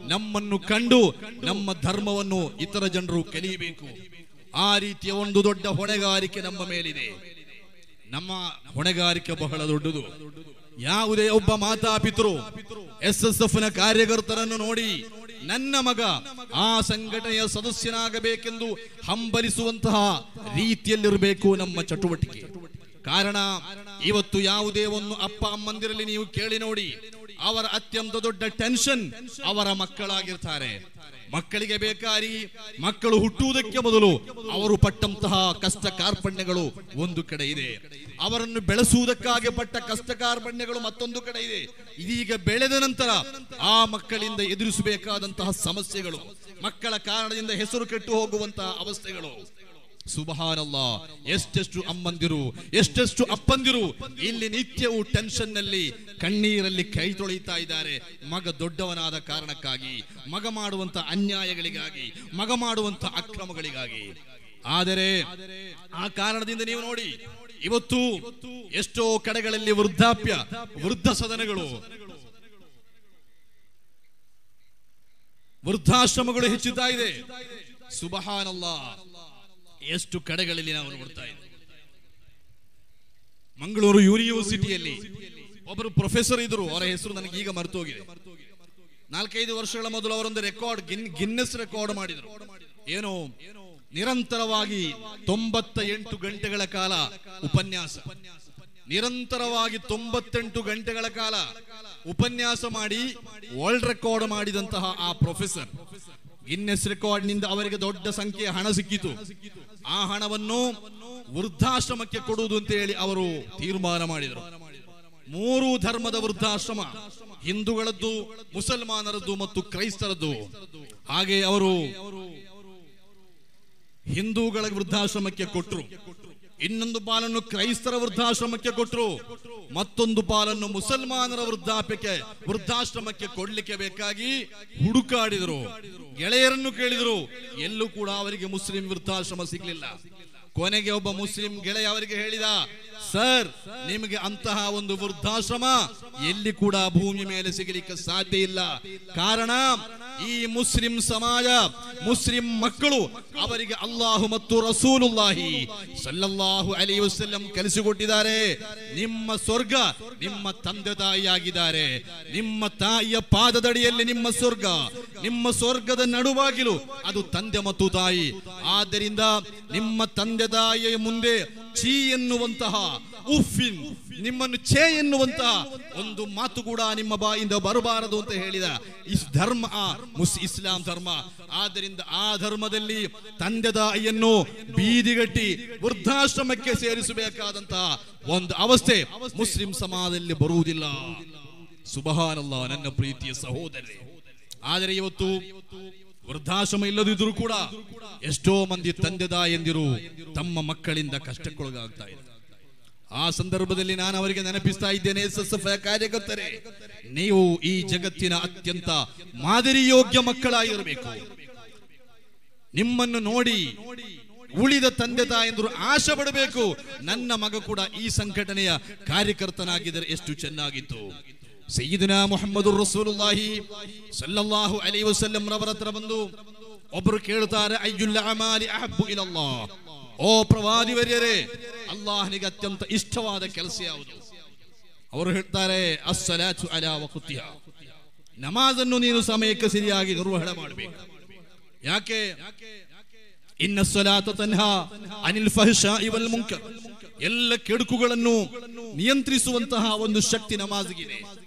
ನಮ್ಮನ್ನು ಕಂಡು ನಮ್ಮ ಧರ್ಮವನ್ನು ಇತರ ಜನರು ಕಲಿಯಬೇಕು. ಆ ರೀತಿಯ ಒಂದು ದೊಡ್ಡ ಹೊಣೆಗಾರಿಕೆ ನಮ್ಮ ಮೇಲಿದೆ. ನಮ್ಮ ಹೊಣೆಗಾರಿಕೆ ಬಹಳ ದೊಡ್ಡದು. ಯಾವುದೇ ಒಬ್ಬ ಮಾತಾಪಿತರು ಎಸ್ ಎಸ್ ಎಫ್ನ ಕಾರ್ಯಕರ್ತರನ್ನು ನೋಡಿ ನನ್ನ ಮಗ ಆ ಸಂಘಟನೆಯ ಸದಸ್ಯನಾಗಬೇಕೆಂದು ಹಂಬಲಿಸುವಂತಹ ರೀತಿಯಲ್ಲಿರಬೇಕು ನಮ್ಮ ಚಟುವಟಿಕೆ. ಕಾರಣ, ಇವತ್ತು ಯಾವುದೇ ಒಂದು ಅಪ್ಪ ಅಮ್ಮಂದಿರಲ್ಲಿ ನೀವು ಕೇಳಿ ನೋಡಿ, ಅವರ ಅತ್ಯಂತ ದೊಡ್ಡ ಟೆನ್ಷನ್ ಅವರ ಮಕ್ಕಳಾಗಿರ್ತಾರೆ. ಮಕ್ಕಳಿಗೆ ಬೇಕಾರಿ, ಮಕ್ಕಳು ಹುಟ್ಟುವುದಕ್ಕೆ ಮೊದಲು ಅವರು ಪಟ್ಟಂತಹ ಕಷ್ಟ ಕಾರ್ಪಣ್ಯಗಳು ಒಂದು ಕಡೆ ಇದೆ. ಅವರನ್ನು ಬೆಳೆಸುವುದಕ್ಕಾಗಿ ಪಟ್ಟ ಕಷ್ಟ ಕಾರ್ಪಣ್ಯಗಳು ಮತ್ತೊಂದು ಕಡೆ ಇದೆ. ಇದೀಗ ಬೆಳೆದ ನಂತರ ಆ ಮಕ್ಕಳಿಂದ ಎದುರಿಸಬೇಕಾದಂತಹ ಸಮಸ್ಯೆಗಳು, ಮಕ್ಕಳ ಕಾರಣದಿಂದ ಹೆಸರು ಕೆಟ್ಟು ಹೋಗುವಂತಹ ಅವಸ್ಥೆಗಳು. ಸುಬಹಾನಲ್ಲ, ಎಷ್ಟೆಷ್ಟು ಅಮ್ಮಂದಿರು, ಎಷ್ಟೆಷ್ಟು ಅಪ್ಪಂದಿರು. ಇಲ್ಲಿ ನಿತ್ಯವೂ ಟೆನ್ಷನ್ನಲ್ಲಿ ಕಣ್ಣೀರಲ್ಲಿ ಕೈ ತೊಳೆಯುತ್ತಾ ಇದ್ದಾರೆ. ಮಗ ದೊಡ್ಡವನಾದ ಕಾರಣಕ್ಕಾಗಿ, ಮಗ ಮಾಡುವಂತ ಅನ್ಯಾಯಗಳಿಗಾಗಿ, ಮಗ ಮಾಡುವಂತ ಅಕ್ರಮಗಳಿಗಾಗಿ. ಆದರೆ, ಆ ಕಾರಣದಿಂದ ನೀವು ನೋಡಿ, ಇವತ್ತು ಎಷ್ಟೋ ಕಡೆಗಳಲ್ಲಿ ವೃದ್ಧಾಪ್ಯ, ವೃದ್ಧ ಸದನಗಳು. ವೃದ್ಧಾಶ್ರಮಗಳು ಹೆಚ್ಚುತ್ತಾ ಇದೆ. ಸುಬಹಾನಲ್ಲ ಎಷ್ಟು ಕಡೆಗಳಲ್ಲಿ ನಾವು ನೋಡ್ತಾ ಇದ್ದೇವೆ ಮಂಗಳೂರು ಯೂನಿವರ್ಸಿಟಿಯಲ್ಲಿ ಒಬ್ಬರು ಪ್ರೊಫೆಸರ್ ಇದ್ರು. ಅವರ ಹೆಸರು ನನಗೆ ಈಗ ಮರೆತು ಹೋಗಿದೆ ನಾಲ್ಕೈದು ವರ್ಷಗಳ ಮೊದಲು ಅವರೊಂದು ರೆಕಾರ್ಡ್ ಗಿನ್ ಗಿನ್ನೆಸ್ ರೆಕಾರ್ಡ್ ಮಾಡಿದ್ರು. ಏನು ನಿರಂತರವಾಗಿ ತೊಂಬತ್ತ ಎಂಟು ಗಂಟೆಗಳ ಕಾಲ ಉಪನ್ಯಾಸ. ನಿರಂತರವಾಗಿ ತೊಂಬತ್ತೆಂಟು ಗಂಟೆಗಳ ಕಾಲ ಉಪನ್ಯಾಸ ಮಾಡಿ ವರ್ಲ್ಡ್ ರೆಕಾರ್ಡ್ ಮಾಡಿದಂತಹ ಆ ಪ್ರೊಫೆಸರ್ ಗಿನ್ನೆಸ್ ರೆಕಾರ್ಡ್ನಿಂದ ಅವರಿಗೆ ದೊಡ್ಡ ಸಂಖ್ಯೆಯ ಹಣ ಸಿಕ್ಕಿತು. ಆ ಹಣವನ್ನು ವೃದ್ಧಾಶ್ರಮಕ್ಕೆ ಕೊಡುವುದು ಅಂತ ಹೇಳಿ ಅವರು ತೀರ್ಮಾನ ಮಾಡಿದರು. ಮೂರು ಧರ್ಮದ ವೃದ್ಧಾಶ್ರಮ, ಹಿಂದೂಗಳದ್ದು, ಮುಸಲ್ಮಾನರದ್ದು ಮತ್ತು ಕ್ರೈಸ್ತರದ್ದು. ಹಾಗೆ ಅವರು ಹಿಂದೂಗಳ ವೃದ್ಧಾಶ್ರಮಕ್ಕೆ ಕೊಟ್ಟರು ಇನ್ನೊಂದು ಪಾಲನ್ನು ಕ್ರೈಸ್ತರ ವೃದ್ಧಾಶ್ರಮಕ್ಕೆ ಕೊಟ್ಟರು ಮತ್ತೊಂದು ಪಾಲನ್ನು ಮುಸಲ್ಮಾನರ ವೃದ್ಧಾಪ್ಯಕ್ಕೆ, ವೃದ್ಧಾಶ್ರಮಕ್ಕೆ ಕೊಡ್ಲಿಕ್ಕೆ ಬೇಕಾಗಿ ಹುಡುಕಾಡಿದರು. ಗೆಳೆಯರನ್ನು ಕೇಳಿದರು, ಎಲ್ಲೂ ಕೂಡ ಅವರಿಗೆ ಮುಸ್ಲಿಂ ವೃದ್ಧಾಶ್ರಮ ಸಿಗ್ಲಿಲ್ಲ. ಕೊನೆಗೆ ಒಬ್ಬ ಮುಸ್ಲಿಂ ಗೆಳೆಯ ಅವರಿಗೆ ಹೇಳಿದ, ಸರ್, ನಿಮಗೆ ಅಂತಹ ಒಂದು ವೃದ್ಧಾಶ್ರಮ ಎಲ್ಲಿ ಕೂಡ ಭೂಮಿ ಮೇಲೆ ಸಿಗಲಿಕ್ಕೆ ಸಾಧ್ಯ ಇಲ್ಲ. ಕಾರಣ ಈ ಮುಸ್ಲಿಂ ಸಮಾಜ ಮುಸ್ಲಿಂ ಮಕ್ಕಳು ಅವರಿಗೆ ಅಲ್ಲಾಹು ಮತ್ತು ರಸೂಲುಲ್ಲಾಹಿ ಸಲ್ಲಲ್ಲಾಹು ಅಲಿ ವಸಲ್ಲಂ ಕಲಿಸಿಕೊಟ್ಟಿದ್ದಾರೆ ನಿಮ್ಮ ಸ್ವರ್ಗ ನಿಮ್ಮ ತಂದೆ ತಾಯಿಯಾಗಿದ್ದಾರೆ ನಿಮ್ಮ ತಾಯಿಯ ಪಾದದಡಿಯಲ್ಲಿ ನಿಮ್ಮ ಸ್ವರ್ಗ ನಿಮ್ಮ ಸ್ವರ್ಗದ ನಡುವಾಗಿಲು ಅದು ತಂದೆ ಮತ್ತು ತಾಯಿ ಆದ್ದರಿಂದ ನಿಮ್ಮ ತಂದೆ ತಾಯಿಯ ಮುಂದೆ ಚೀ ಎನ್ನುವಂತಹ ಉಫಿನ್ ನಿಮ್ಮನ್ನು ಛೇ ಎನ್ನುವಂತಹ ಒಂದು ಮಾತು ಕೂಡ ನಿಮ್ಮ ಬಾಯಿಂದ ಬರಬಾರದು ಅಂತ ಹೇಳಿದ. ಇಸ್ ಧರ್ಮ ಮುಸ್ ಇಸ್ಲಾಂ ಧರ್ಮ. ಆದ್ದರಿಂದ ಆ ಧರ್ಮದಲ್ಲಿ ತಂದೆ ತಾಯಿಯನ್ನು ಬೀದಿಗಟ್ಟಿ ವೃದ್ಧಾಶ್ರಮಕ್ಕೆ ಸೇರಿಸಬೇಕಾದಂತಹ ಒಂದು ಅವಸ್ಥೆ ಮುಸ್ಲಿಂ ಸಮಾಜದಲ್ಲಿ ಬರುವುದಿಲ್ಲ. ಸುಬಹಾನಲ್ಲ, ನನ್ನ ಪ್ರೀತಿಯ ಸಹೋದರಿ ಆದರೆ ಇವತ್ತು ವೃದ್ಧಾಶ್ರಮ ಇಲ್ಲದಿದ್ರೂ ಕೂಡ ಎಷ್ಟೋ ಮಂದಿ ತಂದೆ ಎಂದಿರು ತಮ್ಮ ಮಕ್ಕಳಿಂದ ಕಷ್ಟಕ್ಕೊಳಗಾಗ್ತಾ ಇದೆ ಆ ಸಂದರ್ಭದಲ್ಲಿ ನಾನು ಅವರಿಗೆ ನೆನಪಿಸ್ತಾ ಇದ್ದೇನೆ ಎಸ್ ಎಸ್ ಎಫ್ ಕಾರ್ಯಕರ್ತರೆ, ನೀವು ಈ ಜಗತ್ತಿನ ಅತ್ಯಂತ ಮಾದರಿ ಯೋಗ್ಯ ಮಕ್ಕಳಾಗಿರಬೇಕು. ನಿಮ್ಮನ್ನು ನೋಡಿ ಉಳಿದ ತಂದೆ ತಾಯಂದ್ರು ಆಶೆ ಪಡಬೇಕು. ನನ್ನ ಮಗ ಕೂಡ ಈ ಸಂಘಟನೆಯ ಕಾರ್ಯಕರ್ತನಾಗಿದ್ದರೆ ಎಷ್ಟು ಚೆನ್ನಾಗಿತ್ತು. ಸಯ್ಯಿದಿನ ಮೊಹಮ್ಮದ್ ರಸೂಲುಲ್ಲಾಹಿ ಸಲ್ಲಲ್ಲಾಹು ಅಲೈ ವಸಲ್ಲಂ ರವರ ಹತ್ರ ಬಂದು ಒಬ್ಬರು ಕೇಳ್ತಾರೆ ಅಯ್ಯುಲ್ಲಾ ಅಮಾಲಿ ಅಹಬ್ಬು ಇಲಲ್ಲಾಹ್ ಓ ಪ್ರವಾದಿವರ್ಯರೇ, ಅಲ್ಲಾಹನಿಗೆ ಅತ್ಯಂತ ಇಷ್ಟವಾದ ಕೆಲಸ ಯಾವುದು? ಅವರು ಹೇಳ್ತಾರೆ, ಅಸ್ಸಲಾತು ಅಲಾ ವಕುತಿಹ. ನಮಾಜನ್ನು ನೀನು ಸಮಯಕ್ಕೆ ಸರಿಯಾಗಿ ನಿರ್ವಹಣೆ ಮಾಡಬೇಕು. ಯಾಕೆ? ಇನ್ನ ಸಲಾತ ತನ್ಹ ಅನಿಲ್ ಫಹಶ ಇವಲ್ ಮುಂಕ ಎಲ್ಲ ಕೆಡುಕುಗಳನ್ನು ನಿಯಂತ್ರಿಸುವಂತಹ ಒಂದು ಶಕ್ತಿ ನಮಾಜ್ಗಿದೆ.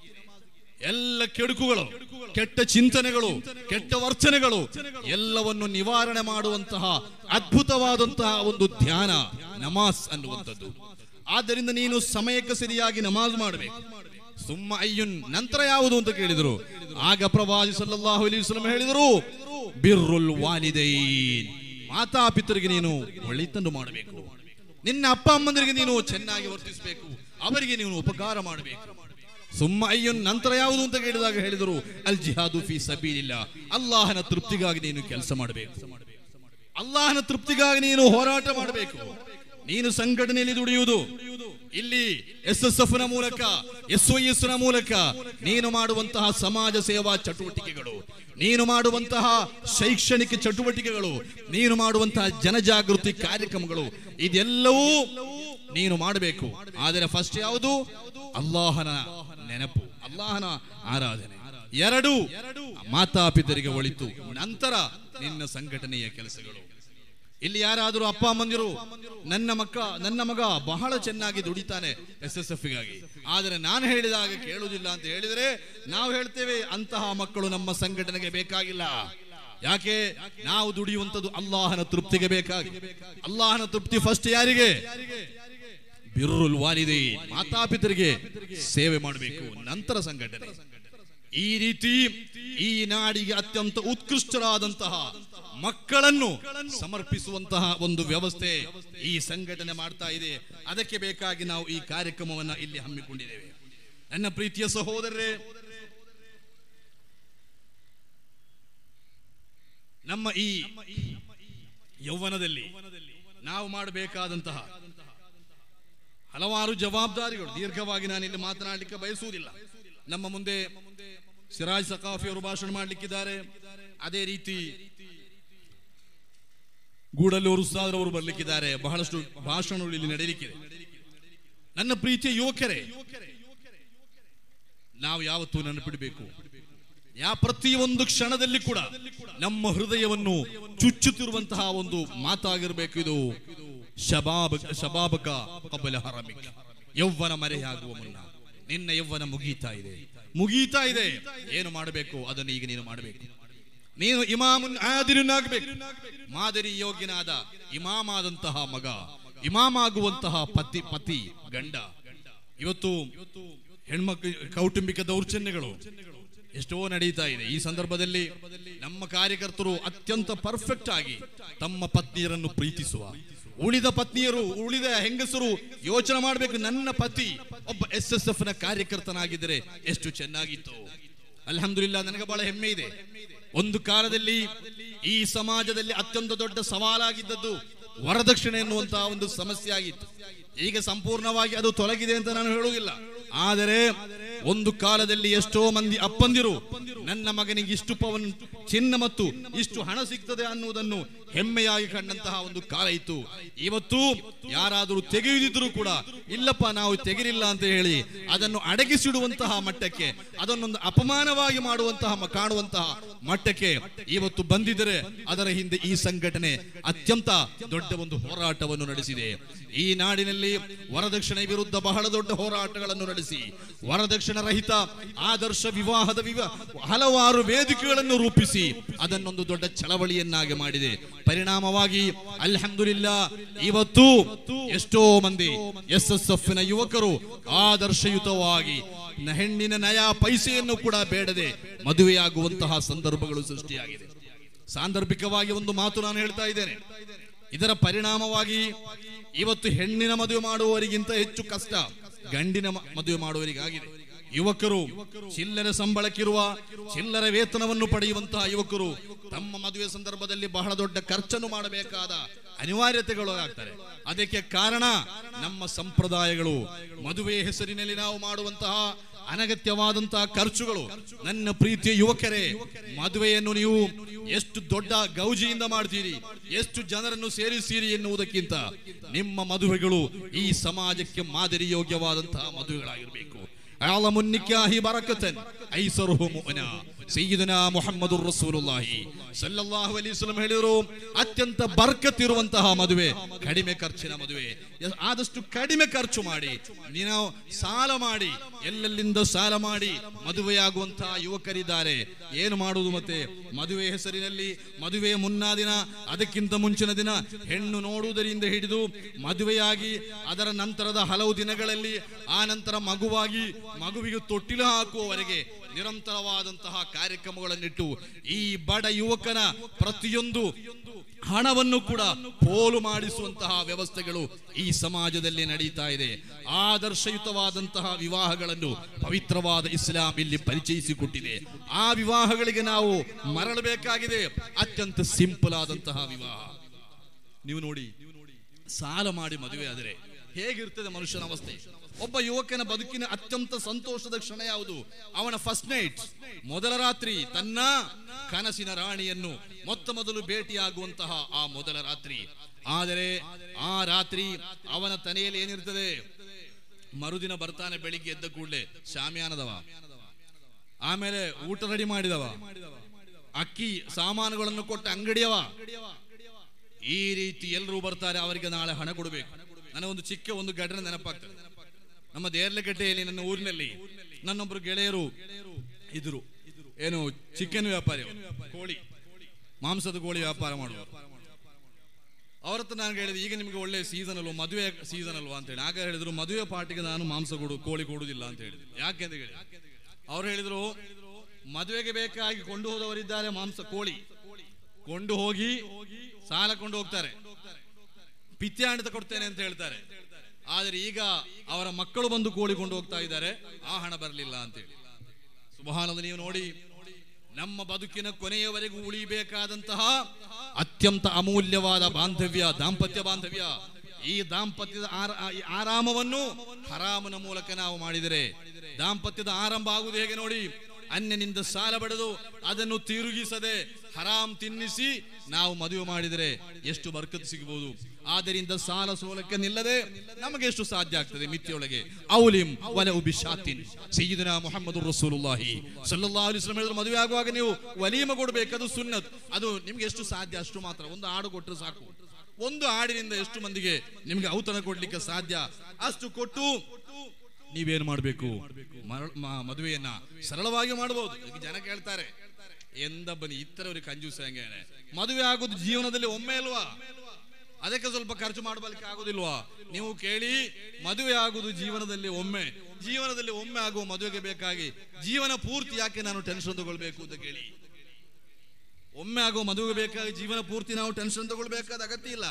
ಎಲ್ಲ ಕೆಡುಕುಗಳು ಕೆಟ್ಟ ಚಿಂತನೆಗಳು ಕೆಟ್ಟ ವರ್ತನೆಗಳು ಎಲ್ಲವನ್ನು ನಿವಾರಣೆ ಮಾಡುವಂತಹ ಅದ್ಭುತವಾದಂತಹ ಒಂದು ಧ್ಯಾನ ನಮಾಜ್ ಅನ್ನುವಂಥದ್ದು. ಆದ್ದರಿಂದ ನೀನು ಸಮಯಕ್ಕೆ ಸರಿಯಾಗಿ ನಮಾಜ್ ಮಾಡಬೇಕು. ಸುಮ್ಮ ಅಯ್ಯುನ್ ನಂತರ ಯಾವುದು ಅಂತ ಕೇಳಿದರು. ಆಗ ಪ್ರವಾದಿ ಸಲ್ಲಾಹು ಅಲಿ ವಸಲ್ಲಂ ಹೇಳಿದರು ಬಿರ್ರುಲ್ ವಾಲಿದೈನ್. ಮಾತಾಪಿತರಿಗೆ ನೀನು ಒಳಿತನ್ನು ಮಾಡಬೇಕು. ನಿನ್ನ ಅಪ್ಪ ಅಮ್ಮಂದರಿಗೆ ನೀನು ಚೆನ್ನಾಗಿ ವರ್ತಿಸಬೇಕು. ಅವರಿಗೆ ನೀನು ಉಪಕಾರ ಮಾಡಬೇಕು. ಸುಮ್ಮ ಅಯ್ಯನ್ ನಂತರ ಯಾವುದು ಅಂತ ಕೇಳಿದಾಗ ಹೇಳಿದರು, ಅಲ್ ಜಿಹಾದು ಫಿ ಸಬೀಲಿಲ್ಲ. ಅಲ್ಲಾಹನ ತೃಪ್ತಿಗಾಗಿ ನೀನು ಕೆಲಸ ಮಾಡಬೇಕು. ಅಲ್ಲಾಹನ ತೃಪ್ತಿಗಾಗಿ ನೀನು ಹೋರಾಟ ಮಾಡಬೇಕು. ನೀನು ಸಂಘಟನೆಯಲ್ಲಿ ದುಡಿಯುವುದು. ಇಲ್ಲಿ ಎಸ್ ಎಸ್ ಎಫ್ನ ಮೂಲಕ ಎಸ್ ಒ ಎಸ್ನ ಮೂಲಕ ನೀನು ಮಾಡುವಂತಹ ಸಮಾಜ ಸೇವಾ ಚಟುವಟಿಕೆಗಳು, ನೀನು ಮಾಡುವಂತಹ ಶೈಕ್ಷಣಿಕ ಚಟುವಟಿಕೆಗಳು, ನೀನು ಮಾಡುವಂತಹ ಜನಜಾಗೃತಿ ಕಾರ್ಯಕ್ರಮಗಳು, ಇದೆಲ್ಲವೂ ನೀನು ಮಾಡಬೇಕು. ಆದರೆ ಫಸ್ಟ್ ಯಾವುದು? ಅಲ್ಲಾಹನ ನೆನಪು, ಅಲ್ಲಾಹನ ಆರಾಧನೆ. ಎರಡು, ಮಾತಾಪಿತರಿಗೆ ಒಳಿತು. ನಂತರ ನಿನ್ನ ಸಂಘಟನೆಯ ಕೆಲಸಗಳು. ಇಲ್ಲಿ ಯಾರಾದರೂ ಅಪ್ಪ ಅಮ್ಮಂದಿರು, ನನ್ನ ಮಕ್ಕ, ನನ್ನ ಮಗ ಬಹಳ ಚೆನ್ನಾಗಿ ದುಡಿತಾನೆ ಎಸ್ ಎಸ್ ಎಫ್ಗಾಗಿ ಆದರೆ ನಾನು ಹೇಳಿದಾಗ ಕೇಳುವುದಿಲ್ಲ ಅಂತ ಹೇಳಿದರೆ ನಾವು ಹೇಳ್ತೇವೆ, ಅಂತಹ ಮಕ್ಕಳು ನಮ್ಮ ಸಂಘಟನೆಗೆ ಬೇಕಾಗಿಲ್ಲ. ಯಾಕೆ? ನಾವು ದುಡಿಯುವಂತದ್ದು ಅಲ್ಲಾಹನ ತೃಪ್ತಿಗೆ ಬೇಕಾಗಿ. ಅಲ್ಲಾಹನ ತೃಪ್ತಿ ಫಸ್ಟ್ ಯಾರಿಗೆ? ಬಿರ್ರುಲ್ ವಾಲಿದೆ ಮಾತಾಪಿತರಿಗೆ ಸೇವೆ ಮಾಡಬೇಕು. ನಂತರ ಸಂಘಟನೆ. ಈ ರೀತಿ ಈ ನಾಡಿಗೆ ಅತ್ಯಂತ ಉತ್ಕೃಷ್ಟರಾದಂತಹ ಮಕ್ಕಳನ್ನು ಸಮರ್ಪಿಸುವಂತಹ ಒಂದು ವ್ಯವಸ್ಥೆ ಈ ಸಂಘಟನೆ ಮಾಡ್ತಾ ಇದೆ. ಅದಕ್ಕೆ ಬೇಕಾಗಿ ನಾವು ಈ ಕಾರ್ಯಕ್ರಮವನ್ನ ಇಲ್ಲಿ ಹಮ್ಮಿಕೊಂಡಿದ್ದೇವೆ. ನನ್ನ ಪ್ರೀತಿಯ ಸಹೋದರರೇ, ನಮ್ಮ ಈ ಯೌವನದಲ್ಲಿ ನಾವು ಮಾಡಬೇಕಾದಂತಹ ಹಲವಾರು ಜವಾಬ್ದಾರಿಗಳು. ದೀರ್ಘವಾಗಿ ನಾನು ಇಲ್ಲಿ ಮಾತನಾಡಲಿಕ್ಕೆ ಬಯಸುವುದಿಲ್ಲ. ನಮ್ಮ ಮುಂದೆ ಸಿರಾಜ್ ಸಕಾಫಿ ಅವರು ಭಾಷಣ ಮಾಡಲಿಕ್ಕಿದ್ದಾರೆ. ಅದೇ ರೀತಿ ಗೂಡಲ್ಲೂರು ಅವರು ಬರ್ಲಿಕ್ಕಿದ್ದಾರೆ. ಬಹಳಷ್ಟು ಭಾಷಣಗಳು ಇಲ್ಲಿ ನಡೆಯಲಿಕ್ಕಿದೆ. ನನ್ನ ಪ್ರೀತಿಯ ಯುವಕರೇ, ನಾವು ಯಾವತ್ತೂ ನೆನಪಿಡಬೇಕು. ಯಾ ಪ್ರತಿಯೊಂದು ಕ್ಷಣದಲ್ಲಿ ಕೂಡ ನಮ್ಮ ಹೃದಯವನ್ನು ಚುಚ್ಚುತ್ತಿರುವಂತಹ ಒಂದು ಮಾತಾಗಿರಬೇಕು ಇದು. ಶಬಾಬಕ ಕಬಲ ಹರಮಿಕ ಯೌವನ ಮರೆಯಾಗುವ ಮುನ್ನ ನಿನ್ನ ಯೌವನ ಮುಗೀತಾ ಇದೆ. ಮುಗೀತಾ ಇದೆ. ಏನು ಮಾಡಬೇಕು? ಅದನ್ನು ಈಗ ನೀನು ಮಾಡಬೇಕು. ನೀನು ಇಮಾಮುನ್ ಆದಿರನಾಗಬೇಕು ಮಾದರಿ ಯೋಗ್ಯನಾದ ಇಮಾಮ್ ಆದಂತಹ ಮಗ ಇಮಾಮ್ ಆಗುವಂತಹ ಪತಿ ಪತಿ, ಗಂಡ. ಇವತ್ತು ಹೆಣ್ಮಕ್ಳು, ಕೌಟುಂಬಿಕ ದೌರ್ಜನ್ಯಗಳು ಎಷ್ಟೋ ನಡೀತಾ ಇದೆ. ಈ ಸಂದರ್ಭದಲ್ಲಿ ನಮ್ಮ ಕಾರ್ಯಕರ್ತರು ಅತ್ಯಂತ ಪರ್ಫೆಕ್ಟ್ ಆಗಿ ತಮ್ಮ ಪತ್ನಿಯರನ್ನು ಪ್ರೀತಿಸುವ ಉಳಿದ ಪತ್ನಿಯರು, ಉಳಿದ ಹೆಂಗಸರು ಯೋಚನೆ ಮಾಡಬೇಕು. ನನ್ನ ಪತಿ ಒಬ್ಬ ಎಸ್ ಎಸ್ ಎಫ್ನ ಕಾರ್ಯಕರ್ತನಾಗಿದ್ದರೆ ಎಷ್ಟು ಚೆನ್ನಾಗಿತ್ತು. ಅಲ್ಹಮ್ದುಲಿಲ್ಲ, ನನಗೆ ಬಹಳ ಹೆಮ್ಮೆ ಇದೆ. ಒಂದು ಕಾಲದಲ್ಲಿ ಈ ಸಮಾಜದಲ್ಲಿ ಅತ್ಯಂತ ದೊಡ್ಡ ಸವಾಲಾಗಿದ್ದದ್ದು ವರದಕ್ಷಿಣೆ ಎನ್ನುವಂತಹ ಒಂದು ಸಮಸ್ಯೆ ಆಗಿತ್ತು. ಈಗ ಸಂಪೂರ್ಣವಾಗಿ ಅದು ತೊಲಗಿದೆ ಅಂತ ನಾನು ಹೇಳುವುದಿಲ್ಲ. ಆದರೆ ಒಂದು ಕಾಲದಲ್ಲಿ ಎಷ್ಟೋ ಮಂದಿ ಅಪ್ಪಂದಿರು, ನನ್ನ ಮಗನಿಗೆ ಇಷ್ಟು ಪವನ್, ಚಿನ್ನ ಮತ್ತು ಇಷ್ಟು ಹಣ ಸಿಗ್ತದೆ ಅನ್ನುವುದನ್ನು ಹೆಮ್ಮೆಯಾಗಿ ಕಂಡಂತಹ ಒಂದು ಕಾಲ ಇತ್ತು. ಇವತ್ತು ಯಾರಾದರೂ ತೆಗೆಯುದಿದ್ರು ಕೂಡ, ಇಲ್ಲಪ್ಪ, ನಾವು ತೆಗಿಲಿಲ್ಲ ಅಂತ ಹೇಳಿ ಅದನ್ನು ಅಡಗಿಸಿಡುವಂತಹ ಮಟ್ಟಕ್ಕೆ, ಅದನ್ನೊಂದು ಅಪಮಾನವಾಗಿ ಮಾಡುವಂತಹ, ಕಾಣುವಂತಹ ಮಟ್ಟಕ್ಕೆ ಇವತ್ತು ಬಂದಿದ್ದರೆ ಅದರ ಹಿಂದೆ ಈ ಸಂಘಟನೆ ಅತ್ಯಂತ ದೊಡ್ಡ ಒಂದು ಹೋರಾಟವನ್ನು ನಡೆಸಿದೆ. ಈ ನಾಡಿನಲ್ಲಿ ವರದಕ್ಷಿಣೆ ವಿರುದ್ಧ ಬಹಳ ದೊಡ್ಡ ಹೋರಾಟಗಳನ್ನು ನಡೆಸಿ, ವರದಕ್ಷಿಣೆ ರಹಿತ ಆದರ್ಶ ವಿವಾಹದ ವಿವಾಹ ಹಲವಾರು ವೇದಿಕೆಗಳನ್ನು ರೂಪಿಸಿ ಅದನ್ನೊಂದು ದೊಡ್ಡ ಚಳವಳಿಯನ್ನಾಗಿ ಮಾಡಿದೆ. ಪರಿಣಾಮವಾಗಿ ಅಲ್ಹಮ್ದುಲಿಲ್ಲ, ಇವತ್ತು ಎಷ್ಟೋ ಮಂದಿ ಎಸ್ ಎಸ್ ಎಫ್ನ ಯುವಕರು ಆದರ್ಶಯುತವಾಗಿ ಹೆಣ್ಣಿನ ನಯ ಪೈಸೆಯನ್ನು ಕೂಡ ಬೇಡದೆ ಮದುವೆಯಾಗುವಂತಹ ಸಂದರ್ಭಗಳು ಸೃಷ್ಟಿಯಾಗಿದೆ. ಸಾಂದರ್ಭಿಕವಾಗಿ ಒಂದು ಮಾತು ನಾನು ಹೇಳ್ತಾ ಇದ್ದೇನೆ. ಇದರ ಪರಿಣಾಮವಾಗಿ ಇವತ್ತು ಹೆಣ್ಣಿನ ಮದುವೆ ಮಾಡುವವರಿಗಿಂತ ಹೆಚ್ಚು ಕಷ್ಟ ಗಂಡಿನ ಮದುವೆ ಮಾಡುವವರಿಗಾಗಿದೆ. ಯುವಕರು ಚಿಲ್ಲರೆ ಸಂಬಳಕ್ಕಿರುವ ಚಿಲ್ಲರೆ ವೇತನವನ್ನು ಪಡೆಯುವಂತಹ ಯುವಕರು ತಮ್ಮ ಮದುವೆ ಸಂದರ್ಭದಲ್ಲಿ ಬಹಳ ದೊಡ್ಡ ಖರ್ಚನ್ನು ಮಾಡಬೇಕಾದ ಅನಿವಾರ್ಯತೆಗಳು ಆಗ್ತಾರೆ ಅದಕ್ಕೆ ಕಾರಣ ನಮ್ಮ ಸಂಪ್ರದಾಯಗಳು ಮದುವೆ ಹೆಸರಿನಲ್ಲಿ ನಾವು ಮಾಡುವಂತಹ ಅನಗತ್ಯವಾದಂತಹ ಖರ್ಚುಗಳು. ನನ್ನ ಪ್ರೀತಿಯ ಯುವಕರೇ, ಮದುವೆಯನ್ನು ನೀವು ಎಷ್ಟು ದೊಡ್ಡ ಗೌಜಿಯಿಂದ ಮಾಡ್ತೀರಿ, ಎಷ್ಟು ಜನರನ್ನು ಸೇರಿಸೀರಿ ಎನ್ನುವುದಕ್ಕಿಂತ ನಿಮ್ಮ ಮದುವೆಗಳು ಈ ಸಮಾಜಕ್ಕೆ ಮಾದರಿ ಯೋಗ್ಯವಾದಂತಹ ಮದುವೆಗಳಾಗಿರಬೇಕು. أعلم النكاه بركة. أيسره مؤنا ಸಯ್ಯಿದನಾ ಮೊಹಮ್ಮದು ರಸೂಲುಲ್ಲಾಹಿ. ಸಲ್ಲಲ್ಲಾಹು ಅಲೈಹಿ ವಸಲ್ಲಂ ಅತ್ಯಂತ ಬರ್ಕತ್ ಇರುವಂತಹ ಮದುವೆ, ಕಡಿಮೆ ಖರ್ಚಿನ ಮದುವೆ. ಆದಷ್ಟು ಕಡಿಮೆ ಖರ್ಚು ಮಾಡಿ, ನೀನು ಸಾಲ ಮಾಡಿ, ಎಲ್ಲೆಲ್ಲಿಂದ ಸಾಲ ಮಾಡಿ ಮದುವೆಯಾಗುವಂತಹ ಯುವಕರಿದ್ದಾರೆ. ಏನು ಮಾಡುವುದು ಮತ್ತೆ? ಮದುವೆ ಹೆಸರಿನಲ್ಲಿ, ಮದುವೆಯ ಮುನ್ನಾ ದಿನ, ಅದಕ್ಕಿಂತ ಮುಂಚಿನ ದಿನ ಹೆಣ್ಣು ನೋಡುವುದರಿಂದ ಹಿಡಿದು ಮದುವೆಯಾಗಿ, ಅದರ ನಂತರದ ಹಲವು ದಿನಗಳಲ್ಲಿ ಆ ನಂತರ ಮಗುವಾಗಿ, ಮಗುವಿಗೆ ತೊಟ್ಟಿಲು ಹಾಕುವವರೆಗೆ ನಿರಂತರವಾದಂತಹ ಕಾರ್ಯಕ್ರಮಗಳನ್ನಿಟ್ಟು ಈ ಬಡ ಯುವಕನ ಪ್ರತಿಯೊಂದು ಹಣವನ್ನು ಕೂಡ ಪೋಲು ಮಾಡಿಸುವಂತಹ ವ್ಯವಸ್ಥೆಗಳು ಈ ಸಮಾಜದಲ್ಲಿ ನಡೀತಾ ಇದೆ. ಆದರ್ಶಯುತವಾದಂತಹ ವಿವಾಹಗಳನ್ನು ಪವಿತ್ರವಾದ ಇಸ್ಲಾಂ ಇಲ್ಲಿ ಪರಿಚಯಿಸಿಕೊಟ್ಟಿದೆ. ಆ ವಿವಾಹಗಳಿಗೆ ನಾವು ಮರಳಬೇಕಾಗಿದೆ. ಅತ್ಯಂತ ಸಿಂಪಲ್ ಆದಂತಹ ವಿವಾಹ. ನೀವು ನೋಡಿ, ಸಾಲ ಮಾಡಿ ಮದುವೆ ಆದರೆ ಹೇಗಿರ್ತದೆ ಮನುಷ್ಯನ ಅವಸ್ಥೆ? ಒಬ್ಬ ಯುವಕನ ಬದುಕಿನ ಅತ್ಯಂತ ಸಂತೋಷದ ಕ್ಷಣ ಯಾವುದು? ಅವನ ಫಸ್ಟ್ ನೈಟ್ ಮೊದಲ ರಾತ್ರಿ ತನ್ನ ಕನಸಿನ ರಾಣಿಯನ್ನು ಮೊತ್ತ ಮೊದಲು ಭೇಟಿಯಾಗುವಂತಹ ಆ ಮೊದಲ ರಾತ್ರಿ. ಆದರೆ ಆ ರಾತ್ರಿ ಅವನ ತನೆಯಲ್ಲಿ ಏನಿರ್ತದೆ? ಮರುದಿನ ಬರ್ತಾನೆ ಬೆಳಿಗ್ಗೆ ಎದ್ದ ಕೂಡಲೇ ಶಾಮಿಯಾನದವ. ಆಮೇಲೆ ಊಟ ರೆಡಿ ಮಾಡಿದವ. ಅಕ್ಕಿ ಸಾಮಾನುಗಳನ್ನು ಕೊಟ್ಟ ಅಂಗಡಿಯವ. ಈ ರೀತಿ ಎಲ್ಲರೂ ಬರ್ತಾರೆ, ಅವರಿಗೆ ನಾಳೆ ಹಣ ಕೊಡಬೇಕು. ನನಗೊಂದು ಚಿಕ್ಕ ಒಂದು ಘಟನೆ ನೆನಪಾಗ್ತದೆ. ನಮ್ಮ ದೇರ್ಲಗಡ್ಡೆಯಲ್ಲಿ ನನ್ನ ಊರಿನಲ್ಲಿ ನನ್ನೊಬ್ಬರು ಗೆಳೆಯರು ಇದ್ರು. ಏನು, ಚಿಕನ್ ವ್ಯಾಪಾರಿ ಕೋಳಿ, ಮಾಂಸದ ಕೋಳಿ ವ್ಯಾಪಾರ ಮಾಡುವ ಅವ್ರ ಹತ್ರ ನಾನು ಹೇಳಿದೆ, ಈಗ ನಿಮಗೆ ಒಳ್ಳೆ ಸೀಸನ್ ಅಲ್ವಾ, ಮದುವೆ ಸೀಸನ್ ಅಲ್ವಾ ಅಂತ ಹೇಳಿ. ಆಗ ಹೇಳಿದ್ರು, ಮದುವೆ ಪಾರ್ಟಿಗೆ ನಾನು ಮಾಂಸ ಕೊಡು, ಕೋಳಿ ಕೊಡುವುದಿಲ್ಲ ಅಂತ ಹೇಳಿದ್ರು. ಯಾಕೆ ಅಂತ ಹೇಳಿ ಅವ್ರು ಹೇಳಿದ್ರು, ಮದುವೆಗೆ ಬೇಕಾಗಿ ಕೊಂಡು ಹೋದವರಿದ್ದಾರೆ ಮಾಂಸ, ಕೋಳಿ. ಕೊಂಡು ಹೋಗಿ ಸಾಲ ಕೊಂಡು ಹೋಗ್ತಾರೆ. ಪಿತ್ಯಾಣಿತ ಕೊಡ್ತೇನೆ ಅಂತ ಹೇಳ್ತಾರೆ. ಆದ್ರೆ ಈಗ ಅವರ ಮಕ್ಕಳು ಬಂದು ಕೂಡಿಕೊಂಡು ಹೋಗ್ತಾ ಇದ್ದಾರೆ. ಆ ಹಣ ಬರಲಿಲ್ಲ ಅಂತೇಳಿ. ಸುಬಹಾನಂದ ನೀವು ನೋಡಿ, ನಮ್ಮ ಬದುಕಿನ ಕೊನೆಯವರೆಗೂ ಉಳಿಬೇಕಾದಂತಹ ಅತ್ಯಂತ ಅಮೂಲ್ಯವಾದ ಬಾಂಧವ್ಯ, ದಾಂಪತ್ಯ ಬಾಂಧವ್ಯ. ಈ ದಾಂಪತ್ಯದ ಆರ- ಆರಾಮವನ್ನು ಹರಾಮನ ಮೂಲಕ ನಾವು ಮಾಡಿದರೆ, ದಾಂಪತ್ಯದ ಆರಂಭ ಆಗುವುದು ಹೇಗೆ ನೋಡಿ? ಅನ್ಯನಿಂದ ಸಾಲ ಪಡೆದು ಅದನ್ನು ತಿರುಗಿಸದೆ ಹರಾಮ್ ತಿನ್ನಿಸಿ ನಾವು ಮದುವೆ ಮಾಡಿದರೆ ಎಷ್ಟು ಬರ್ಕತ್ ಸಿಗಬಹುದು ಆದ್ದರಿಂದ ಸಾಲ ಸೋಲಕ್ಕೆ ನಿಲ್ಲದೆ ನಮಗೆ ಎಷ್ಟು ಸಾಧ್ಯ ಆಗ್ತದೆ ಮಿತಿಯೊಳಗೆ ಔಲಿಂ ವಲ ಉಬಿ ಶಾತಿನ್ ಸಯ್ಯಿದನ ಮೊಹಮ್ಮದ್ ರಸೂಲುಲ್ಲಾಹಿ. ವಸಲ್ಲಂ ಹೇಳಿದ್ರು, ಮದುವೆ ಆಗುವಾಗ ನೀವು ವಲೀಮ ಕೊಡಬೇಕು, ಅದು ಸುನ್ನತ್. ಅದು ನಿಮ್ಗೆ ಎಷ್ಟು ಸಾಧ್ಯ? ಅಷ್ಟು ಮಾತ್ರ. ಒಂದು ಹಾಡು ಕೊಟ್ಟರೆ ಸಾಕು. ಒಂದು ಹಾಡಿನಿಂದ ಎಷ್ಟು ಮಂದಿಗೆ ನಿಮ್ಗೆ ಔತಣ ಕೊಡ್ಲಿಕ್ಕೆ ಸಾಧ್ಯ? ಅಷ್ಟು ಕೊಟ್ಟು ನೀವೇನು ಮಾಡಬೇಕು? ಮದುವೆಯನ್ನ ಸರಳವಾಗಿ ಮಾಡಬಹುದು ಜನ ಕೇಳ್ತಾರೆ. ಎಂದ ಬನ್ನಿ ಇತ್ತರವ್ರಿಗೆ ಕಂಜೂಸ ಹೆಂಗೆ ಮದುವೆ ಆಗುದು ಜೀವನದಲ್ಲಿ ಒಮ್ಮೆ ಅಲ್ವಾ? ಅದಕ್ಕೆ ಸ್ವಲ್ಪ ಖರ್ಚು ಮಾಡಬಲಿಕ್ಕೆ ಆಗುದಿಲ್ವಾ? ನೀವು ಕೇಳಿ, ಮದುವೆ ಆಗುದು ಜೀವನದಲ್ಲಿ ಒಮ್ಮೆ. ಜೀವನದಲ್ಲಿ ಒಮ್ಮೆ ಆಗುವ ಮದುವೆಗೆ ಬೇಕಾಗಿ ಜೀವನ ಪೂರ್ತಿ ಯಾಕೆ ನಾನು ಟೆನ್ಷನ್ ತಗೊಳ್ಬೇಕು ಅಂತ ಕೇಳಿ. ಒಮ್ಮೆ ಆಗುವ ಮದುವೆಗೆ ಬೇಕಾಗಿ ಜೀವನ ಪೂರ್ತಿ ನಾವು ಟೆನ್ಷನ್ ತಗೊಳ್ಬೇಕಾದ ಅಗತ್ಯ ಇಲ್ಲ.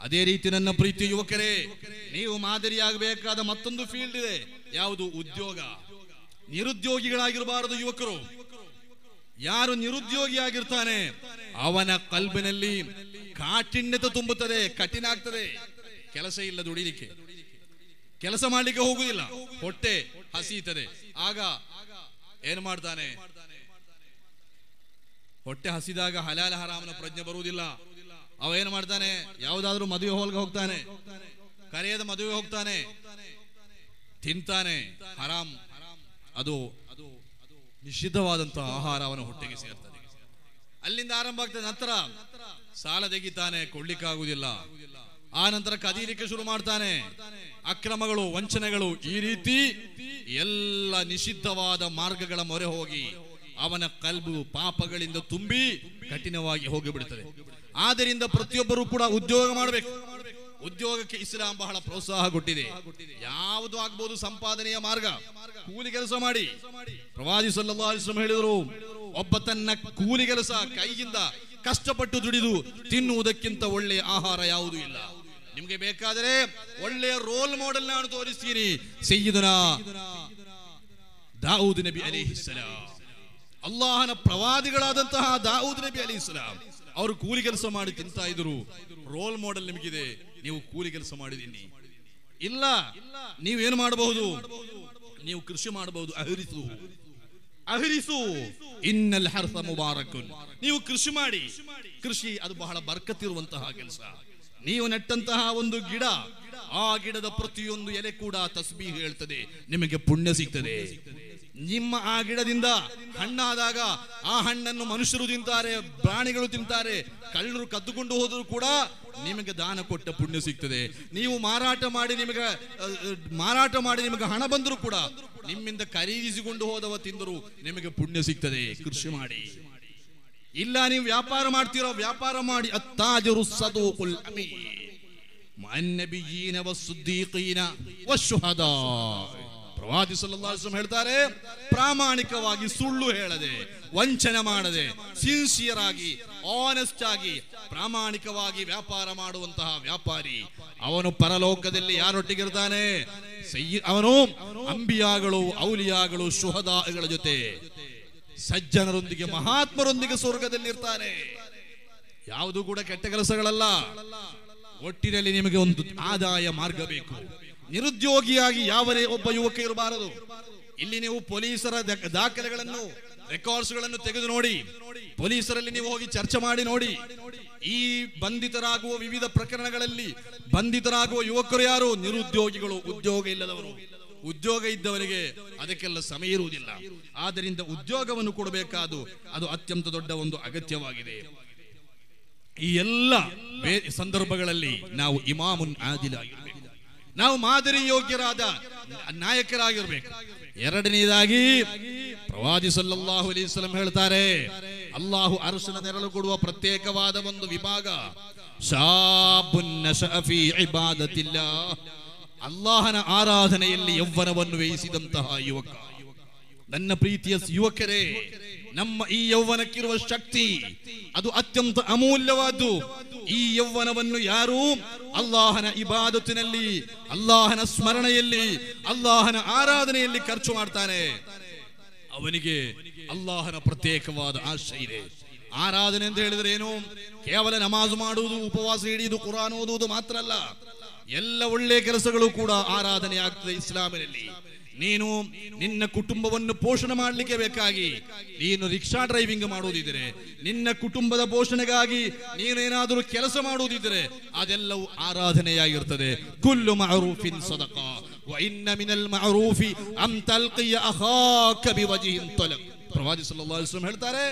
ಅದೇ ರೀತಿ ನನ್ನ ಪ್ರೀತಿ ಯುವಕರೇ, ನೀವು ಮಾದರಿಯಾಗಬೇಕಾದ ಮತ್ತೊಂದು ಫೀಲ್ಡ್ ಇದೆ. ಯಾವುದು? ಉದ್ಯೋಗ. ನಿರುದ್ಯೋಗಿಗಳಾಗಿರಬಾರದು ಯುವಕರು. ಯಾರು ನಿರುದ್ಯೋಗಿಯಾಗಿರ್ತಾನೆ, ಅವನ ಕಲ್ಬಿನಲ್ಲಿ ಕಾಠಿಣ್ಯತೆ ತುಂಬುತ್ತದೆ, ಕಠಿಣ ಆಗ್ತದೆ. ಕೆಲಸ ಇಲ್ಲ ದುಡಿಲಿಕ್ಕೆ ಕೆಲಸ ಮಾಡ್ಲಿಕ್ಕೆ ಹೋಗುದಿಲ್ಲ ಹೊಟ್ಟೆ ಹಸೀತದೆ. ಆಗ ಏನ್ ಮಾಡ್ತಾನೆ? ಹೊಟ್ಟೆ ಹಸಿದಾಗ ಹಲಾಲ ಹರಾಮನ ಪ್ರಜ್ಞೆ ಬರುವುದಿಲ್ಲ. ಅವ ಏನು ಮಾಡ್ತಾನೆ? ಯಾವ್ದಾದ್ರು ಮದುವೆ ಹೋಲ್ಗೆ ಹೋಗ್ತಾನೆ. ಕರೆಯದ ಮದುವೆ ಹೋಗ್ತಾನೆ. ತಿಂತಾನೆ. ಹರಾಮ್. ಅದು ಅದು ನಿಷಿದ್ಧವಾದಂತಹ ಆಹಾರ ಅವನ ಹೊಟ್ಟೆಗೆ ಸೇರ್ತಾನೆ ಅಲ್ಲಿಂದ ಆರಂಭ ಆಗ್ತದೆ. ನಂತರ ಸಾಲ ತೆಗಿತಾನೆ ಕೊಡ್ಲಿಕ್ಕಾಗುವುದಿಲ್ಲ ಆ ನಂತರ ಕದೀಲಿಕ್ಕೆ ಶುರು ಮಾಡ್ತಾನೆ. ಅಕ್ರಮಗಳು, ವಂಚನೆಗಳು ಈ ರೀತಿ ಎಲ್ಲ ನಿಷಿದ್ಧವಾದ ಮಾರ್ಗಗಳ ಮೊರೆ ಹೋಗಿ ಅವನ ಕಲ್ಬು ಪಾಪಗಳಿಂದ ತುಂಬಿ ಕಠಿಣವಾಗಿ ಹೋಗಿಬಿಡುತ್ತದೆ ಆದ್ದರಿಂದ ಪ್ರತಿಯೊಬ್ಬರು ಕೂಡ ಉದ್ಯೋಗ ಮಾಡಬೇಕು. ಉದ್ಯೋಗಕ್ಕೆ ಇಸ್ಲಾಂ ಬಹಳ ಪ್ರೋತ್ಸಾಹ ಕೊಟ್ಟಿದೆ. ಯಾವುದು ಆಗ್ಬೋದು ಸಂಪಾದನೆಯ ಮಾರ್ಗ. ಕೂಲಿ ಕೆಲಸ ಮಾಡಿ. ಪ್ರವಾದಿ ವಸಲ್ಲಂ ಹೇಳಿದರು, ಒಬ್ಬ ತನ್ನ ಕೂಲಿ ಕೆಲಸ ಕೈಯಿಂದ ಕಷ್ಟಪಟ್ಟು ದುಡಿದು ತಿನ್ನುವುದಕ್ಕಿಂತ ಒಳ್ಳೆಯ ಆಹಾರ ಯಾವುದೂ ಇಲ್ಲ. ನಿಮಗೆ ಬೇಕಾದರೆ ಒಳ್ಳೆಯ ರೋಲ್ ಮಾಡೆಲ್ ನಾನು ತೋರಿಸ್ತೀನಿ. ಸೈಯದನ ದಾವೂದ್ ನಬಿ ಅಲಿಹಿಸ್ಸಲಾಂ ಅಲ್ಲಾಹನ ಪ್ರವಾದಿಗಳಾದಂತಹ ದಾವೂದ್ ನಬಿ ಅಲಿಹಿಸ್ಸಲಾಂ ಅವರು ಕೂಲಿ ಕೆಲಸ ಮಾಡಿ ತಿಂತಾ ಇದ್ರು. ರೋಲ್ ಮಾಡೆಲ್ ನಿಮಗಿದೆ. ನೀವು ಕೂಲಿ ಕೆಲಸ ಮಾಡಿದೀನಿ. ಇಲ್ಲ, ನೀವೇನು ಮಾಡಬಹುದು? ನೀವು ಕೃಷಿ ಮಾಡಬಹುದು. ಅಹರಿಸು. ಅಹರಿಸು. ಇನ್ನಲ್ ಹರ್ಸ ಮುಬಾರಕ್ ನೀವು ಕೃಷಿ ಮಾಡಿ. ಕೃಷಿ ಅದು ಬಹಳ ಬರ್ಕತ್ತಿರುವಂತಹ ಕೆಲಸ. ನೀವು ನೆಟ್ಟಂತಹ ಒಂದು ಗಿಡ, ಆ ಗಿಡದ ಪ್ರತಿಯೊಂದು ಎಲೆ ಕೂಡ ತಸ್ಬೀ ಹೇಳ್ತದೆ. ನಿಮಗೆ ಪುಣ್ಯ ಸಿಗ್ತದೆ. ನಿಮ್ಮ ಆ ಗಿಡದಿಂದ ಹಣ್ಣಾದಾಗ ಆ ಹಣ್ಣನ್ನು ಮನುಷ್ಯರು ತಿಂತಾರೆ, ಪ್ರಾಣಿಗಳು ತಿಂತಾರೆ, ಕಳ್ಳರು ಕದ್ದುಕೊಂಡು ಹೋದರೂ ಕೂಡ ನಿಮಗೆ ದಾನ ಕೊಟ್ಟ ಪುಣ್ಯ ಸಿಗ್ತದೆ. ನೀವು ಮಾರಾಟ ಮಾಡಿ ನಿಮಗೆ ಮಾರಾಟ ಮಾಡಿ ನಿಮಗೆ ಹಣ ಬಂದರೂ ಕೂಡ ನಿಮ್ಮಿಂದ ಖರೀದಿಸಿಕೊಂಡು ಹೋದವ ತಿಂದರೂ ನಿಮಗೆ ಪುಣ್ಯ ಸಿಗ್ತದೆ. ಕೃಷಿ ಮಾಡಿ. ಇಲ್ಲ, ನೀವು ವ್ಯಾಪಾರ ಮಾಡ್ತೀರೋ, ವ್ಯಾಪಾರ ಮಾಡಿ. ಅತ್ತಾಜರು ಸದೂಕುಲ್ ಅಮೀನ್ ಮನ್ನಬಿಯೀನ ವಸ್ಸುದ್ದೀಕೀನ ವಶುಹದಾ ಪ್ರವಾದಿ ವಸಲ್ಲಂ ಹೇಳ್ತಾರೆ, ಪ್ರಾಮಾಣಿಕವಾಗಿ ಸುಳ್ಳು ಹೇಳದೆ, ವಂಚನೆ ಮಾಡದೆ ಸಿನ್ಸಿಯರ್ ಆಗಿ ಆನೆಸ್ಟ್ ಆಗಿ, ಪ್ರಾಮಾಣಿಕವಾಗಿ ವ್ಯಾಪಾರ ಮಾಡುವಂತಹ ವ್ಯಾಪಾರಿ. ಅವನು ಪರಲೋಕದಲ್ಲಿ ಯಾರೊಟ್ಟಿಗಿರ್ತಾನೆ? ಅವನು ಅಂಬಿಯಾಗಳು, ಔಲಿಯಾಗಳು, ಶುಹದಾಗಳ ಜೊತೆ. ಸಜ್ಜನರೊಂದಿಗೆ, ಮಹಾತ್ಮರೊಂದಿಗೆ ಸ್ವರ್ಗದಲ್ಲಿ ಇರ್ತಾನೆ ಯಾವುದು ಕೂಡ ಕೆಟ್ಟ ಕೆಲಸಗಳಲ್ಲ. ಒಟ್ಟಿನಲ್ಲಿ ನಿಮಗೆ ಒಂದು ಆದಾಯ ಮಾರ್ಗ ಬೇಕು. ನಿರುದ್ಯೋಗಿಯಾಗಿ ಯಾವನೇ ಒಬ್ಬ ಯುವಕ ಇರಬಾರದು. ಇಲ್ಲಿ ನೀವು ಪೊಲೀಸರ ದಾಖಲೆಗಳನ್ನು ರೆಕಾರ್ಡ್ಸ್ಗಳನ್ನು ತೆಗೆದು ನೋಡಿ. ಪೊಲೀಸರಲ್ಲಿ ನೀವು ಹೋಗಿ ಚರ್ಚೆ ಮಾಡಿ ನೋಡಿ. ಈ ಬಂಧಿತರಾಗುವ ವಿವಿಧ ಪ್ರಕರಣಗಳಲ್ಲಿ ಬಂಧಿತರಾಗುವ ಯುವಕರು ಯಾರು? ನಿರುದ್ಯೋಗಿಗಳು, ಉದ್ಯೋಗ ಇಲ್ಲದವರು. ಉದ್ಯೋಗ ಇದ್ದವರಿಗೆ ಅದಕ್ಕೆಲ್ಲ ಸಮಯ ಇರುವುದಿಲ್ಲ. ಆದ್ದರಿಂದ ಉದ್ಯೋಗವನ್ನು ಕೊಡಬೇಕಾದು ಅದು ಅತ್ಯಂತ ದೊಡ್ಡ ಒಂದು ಅಗತ್ಯವಾಗಿದೆ. ಈ ಎಲ್ಲ ಸಂದರ್ಭಗಳಲ್ಲಿ ನಾವು ಇಮಾಮುನ್ ಆದಿಲಾಗಿರ್ಬೇಕು ನಾವು ಮಾದರಿ ಯೋಗ್ಯರಾದ ನಾಯಕರಾಗಿರ್ಬೇಕು ಎರಡನೇದಾಗಿ ಪ್ರವಾದಿ ಸಲ್ಲಲ್ಲಾಹು ಅಲೈಹಿ ವಸಲ್ಲಂ ಹೇಳ್ತಾರೆ, ಅಲ್ಲಾಹು ಅರಸನ ನೆರಳು ಕೊಡುವ ಪ್ರತ್ಯೇಕವಾದ ಒಂದು ವಿಭಾಗ. ಅಲ್ಲಾಹನ ಆರಾಧನೆಯಲ್ಲಿ ಯೌವ್ವನವನ್ನು ವ್ಯಯಿಸಿದಂತಹ ಯುವಕ ನನ್ನ ಪ್ರೀತಿಯ ಯುವಕರೇ, ನಮ್ಮ ಈ ಯೌವನಕ್ಕಿರುವ ಶಕ್ತಿ, ಅದು ಅತ್ಯಂತ ಅಮೂಲ್ಯವಾದ್ದು. ಈ ಯೌವನವನ್ನು ಯಾರು ಅಲ್ಲಾಹನ ಇಬಾದತಿನಲ್ಲಿ ಅಲ್ಲಾಹನ ಸ್ಮರಣೆಯಲ್ಲಿ, ಅಲ್ಲಾಹನ ಆರಾಧನೆಯಲ್ಲಿ ಖರ್ಚು ಮಾಡ್ತಾನೆ. ಅವನಿಗೆ ಅಲ್ಲಾಹನ ಪ್ರತ್ಯೇಕವಾದ ಆಶ್ರಯ ಇದೆ. ಆರಾಧನೆ ಅಂತ ಹೇಳಿದ್ರೆ ಏನು? ಕೇವಲ ನಮಾಜ್ ಮಾಡುವುದು, ಉಪವಾಸ ಹಿಡಿಯುವುದು, ಕುರಾನ್ ಓದುವುದು ಮಾತ್ರ ಅಲ್ಲ. ಎಲ್ಲ ಒಳ್ಳೆ ಕೆಲಸಗಳು ಕೂಡ ಆರಾಧನೆ ಆಗ್ತದೆ ಇಸ್ಲಾಮಿನಲ್ಲಿ. ನೀನು ನಿನ್ನ ಕುಟುಂಬವನ್ನು ಪೋಷಣೆ ಮಾಡಲಿಕ್ಕೆ ಬೇಕಾಗಿ ನೀನು ರಿಕ್ಷಾ ಡ್ರೈವಿಂಗ್ ಮಾಡುವುದಿದ್ರೆ ನಿನ್ನ ಕುಟುಂಬದ ಪೋಷಣೆಗಾಗಿ ನೀನು ಏನಾದರೂ ಕೆಲಸ ಮಾಡುವುದಿದ್ರೆ ಅದೆಲ್ಲವೂ ಆರಾಧನೆಯಾಗಿರ್ತದೆ ಕುಲ್ಲು ಮಅರೂಫಿನ್ ಸದಕ وإن من المعروف أن تلقي أخاك بوجه طلق ಪ್ರವಾದಿ ಸಲ್ಲಲ್ಲಾಹು ಅಲೈಹಿ ವಸಲ್ಲಂ ಹೇಳ್ತಾರೆ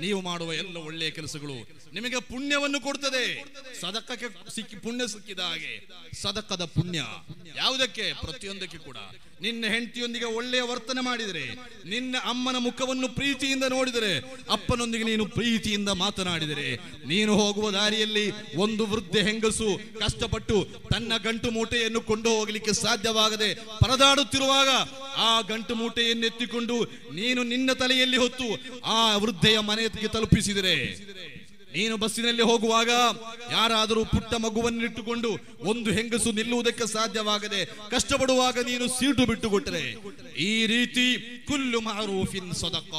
ನೀವು ಮಾಡುವ ಎಲ್ಲ ಒಳ್ಳೆಯ ಕೆಲಸಗಳು ನಿಮಗೆ ಪುಣ್ಯವನ್ನು ಕೊಡ್ತದೆ. ಸದಕಕ್ಕೆ ಸಿಕ್ಕಿ ಪುಣ್ಯ ಸಿಕ್ಕಿದ ಹಾಗೆ ಸದಕದ ಪುಣ್ಯ ಯಾವುದಕ್ಕೆ? ಪ್ರತಿಯೊಂದಕ್ಕೆ ಕೂಡ. ನಿನ್ನ ಹೆಂಡತಿಯೊಂದಿಗೆ ಒಳ್ಳೆಯ ವರ್ತನೆ ಮಾಡಿದರೆ, ನಿನ್ನ ಅಮ್ಮನ ಮುಖವನ್ನು ಪ್ರೀತಿಯಿಂದ ನೋಡಿದರೆ, ಅಪ್ಪನೊಂದಿಗೆ ನೀನು ಪ್ರೀತಿಯಿಂದ ಮಾತನಾಡಿದರೆ, ನೀನು ಹೋಗುವ ದಾರಿಯಲ್ಲಿ ಒಂದು ವೃದ್ಧೆ ಹೆಂಗಸು ಕಷ್ಟಪಟ್ಟು ತನ್ನ ಗಂಟು ಮೂಟೆಯನ್ನು ಕೊಂಡು ಹೋಗಲಿಕ್ಕೆ ಸಾಧ್ಯವಾಗದೆ ಪರದಾಡುತ್ತಿರುವಾಗ ಆ ಗಂಟು ಮೂಟೆಯನ್ನು ಎತ್ತಿಕೊಂಡು ನೀನು ನಿನ್ನ ತಲೆಯಲ್ಲಿ ಹೊತ್ತು ಆ ವೃದ್ಧೆಯ ಮನೆಗೆ ತಲುಪಿಸಿದರೆ ನೀನು ಬಸ್ಸಿನಲ್ಲಿ ಹೋಗುವಾಗ ಯಾರಾದರೂ ಪುಟ್ಟ ಮಗುವನ್ನಿಟ್ಟುಕೊಂಡು ಒಂದು ಹೆಂಗಸು ನಿಲ್ಲುವುದಕ್ಕೆ ಸಾಧ್ಯವಾಗದೆ ಕಷ್ಟಪಡುವಾಗ ನೀನು ಸೀಟು ಬಿಟ್ಟುಕೊಟ್ಟರೆ. ಈ ರೀತಿ ಕುಲ್ಲು ಮಾರೂಫಿನ್ ಸದಕ.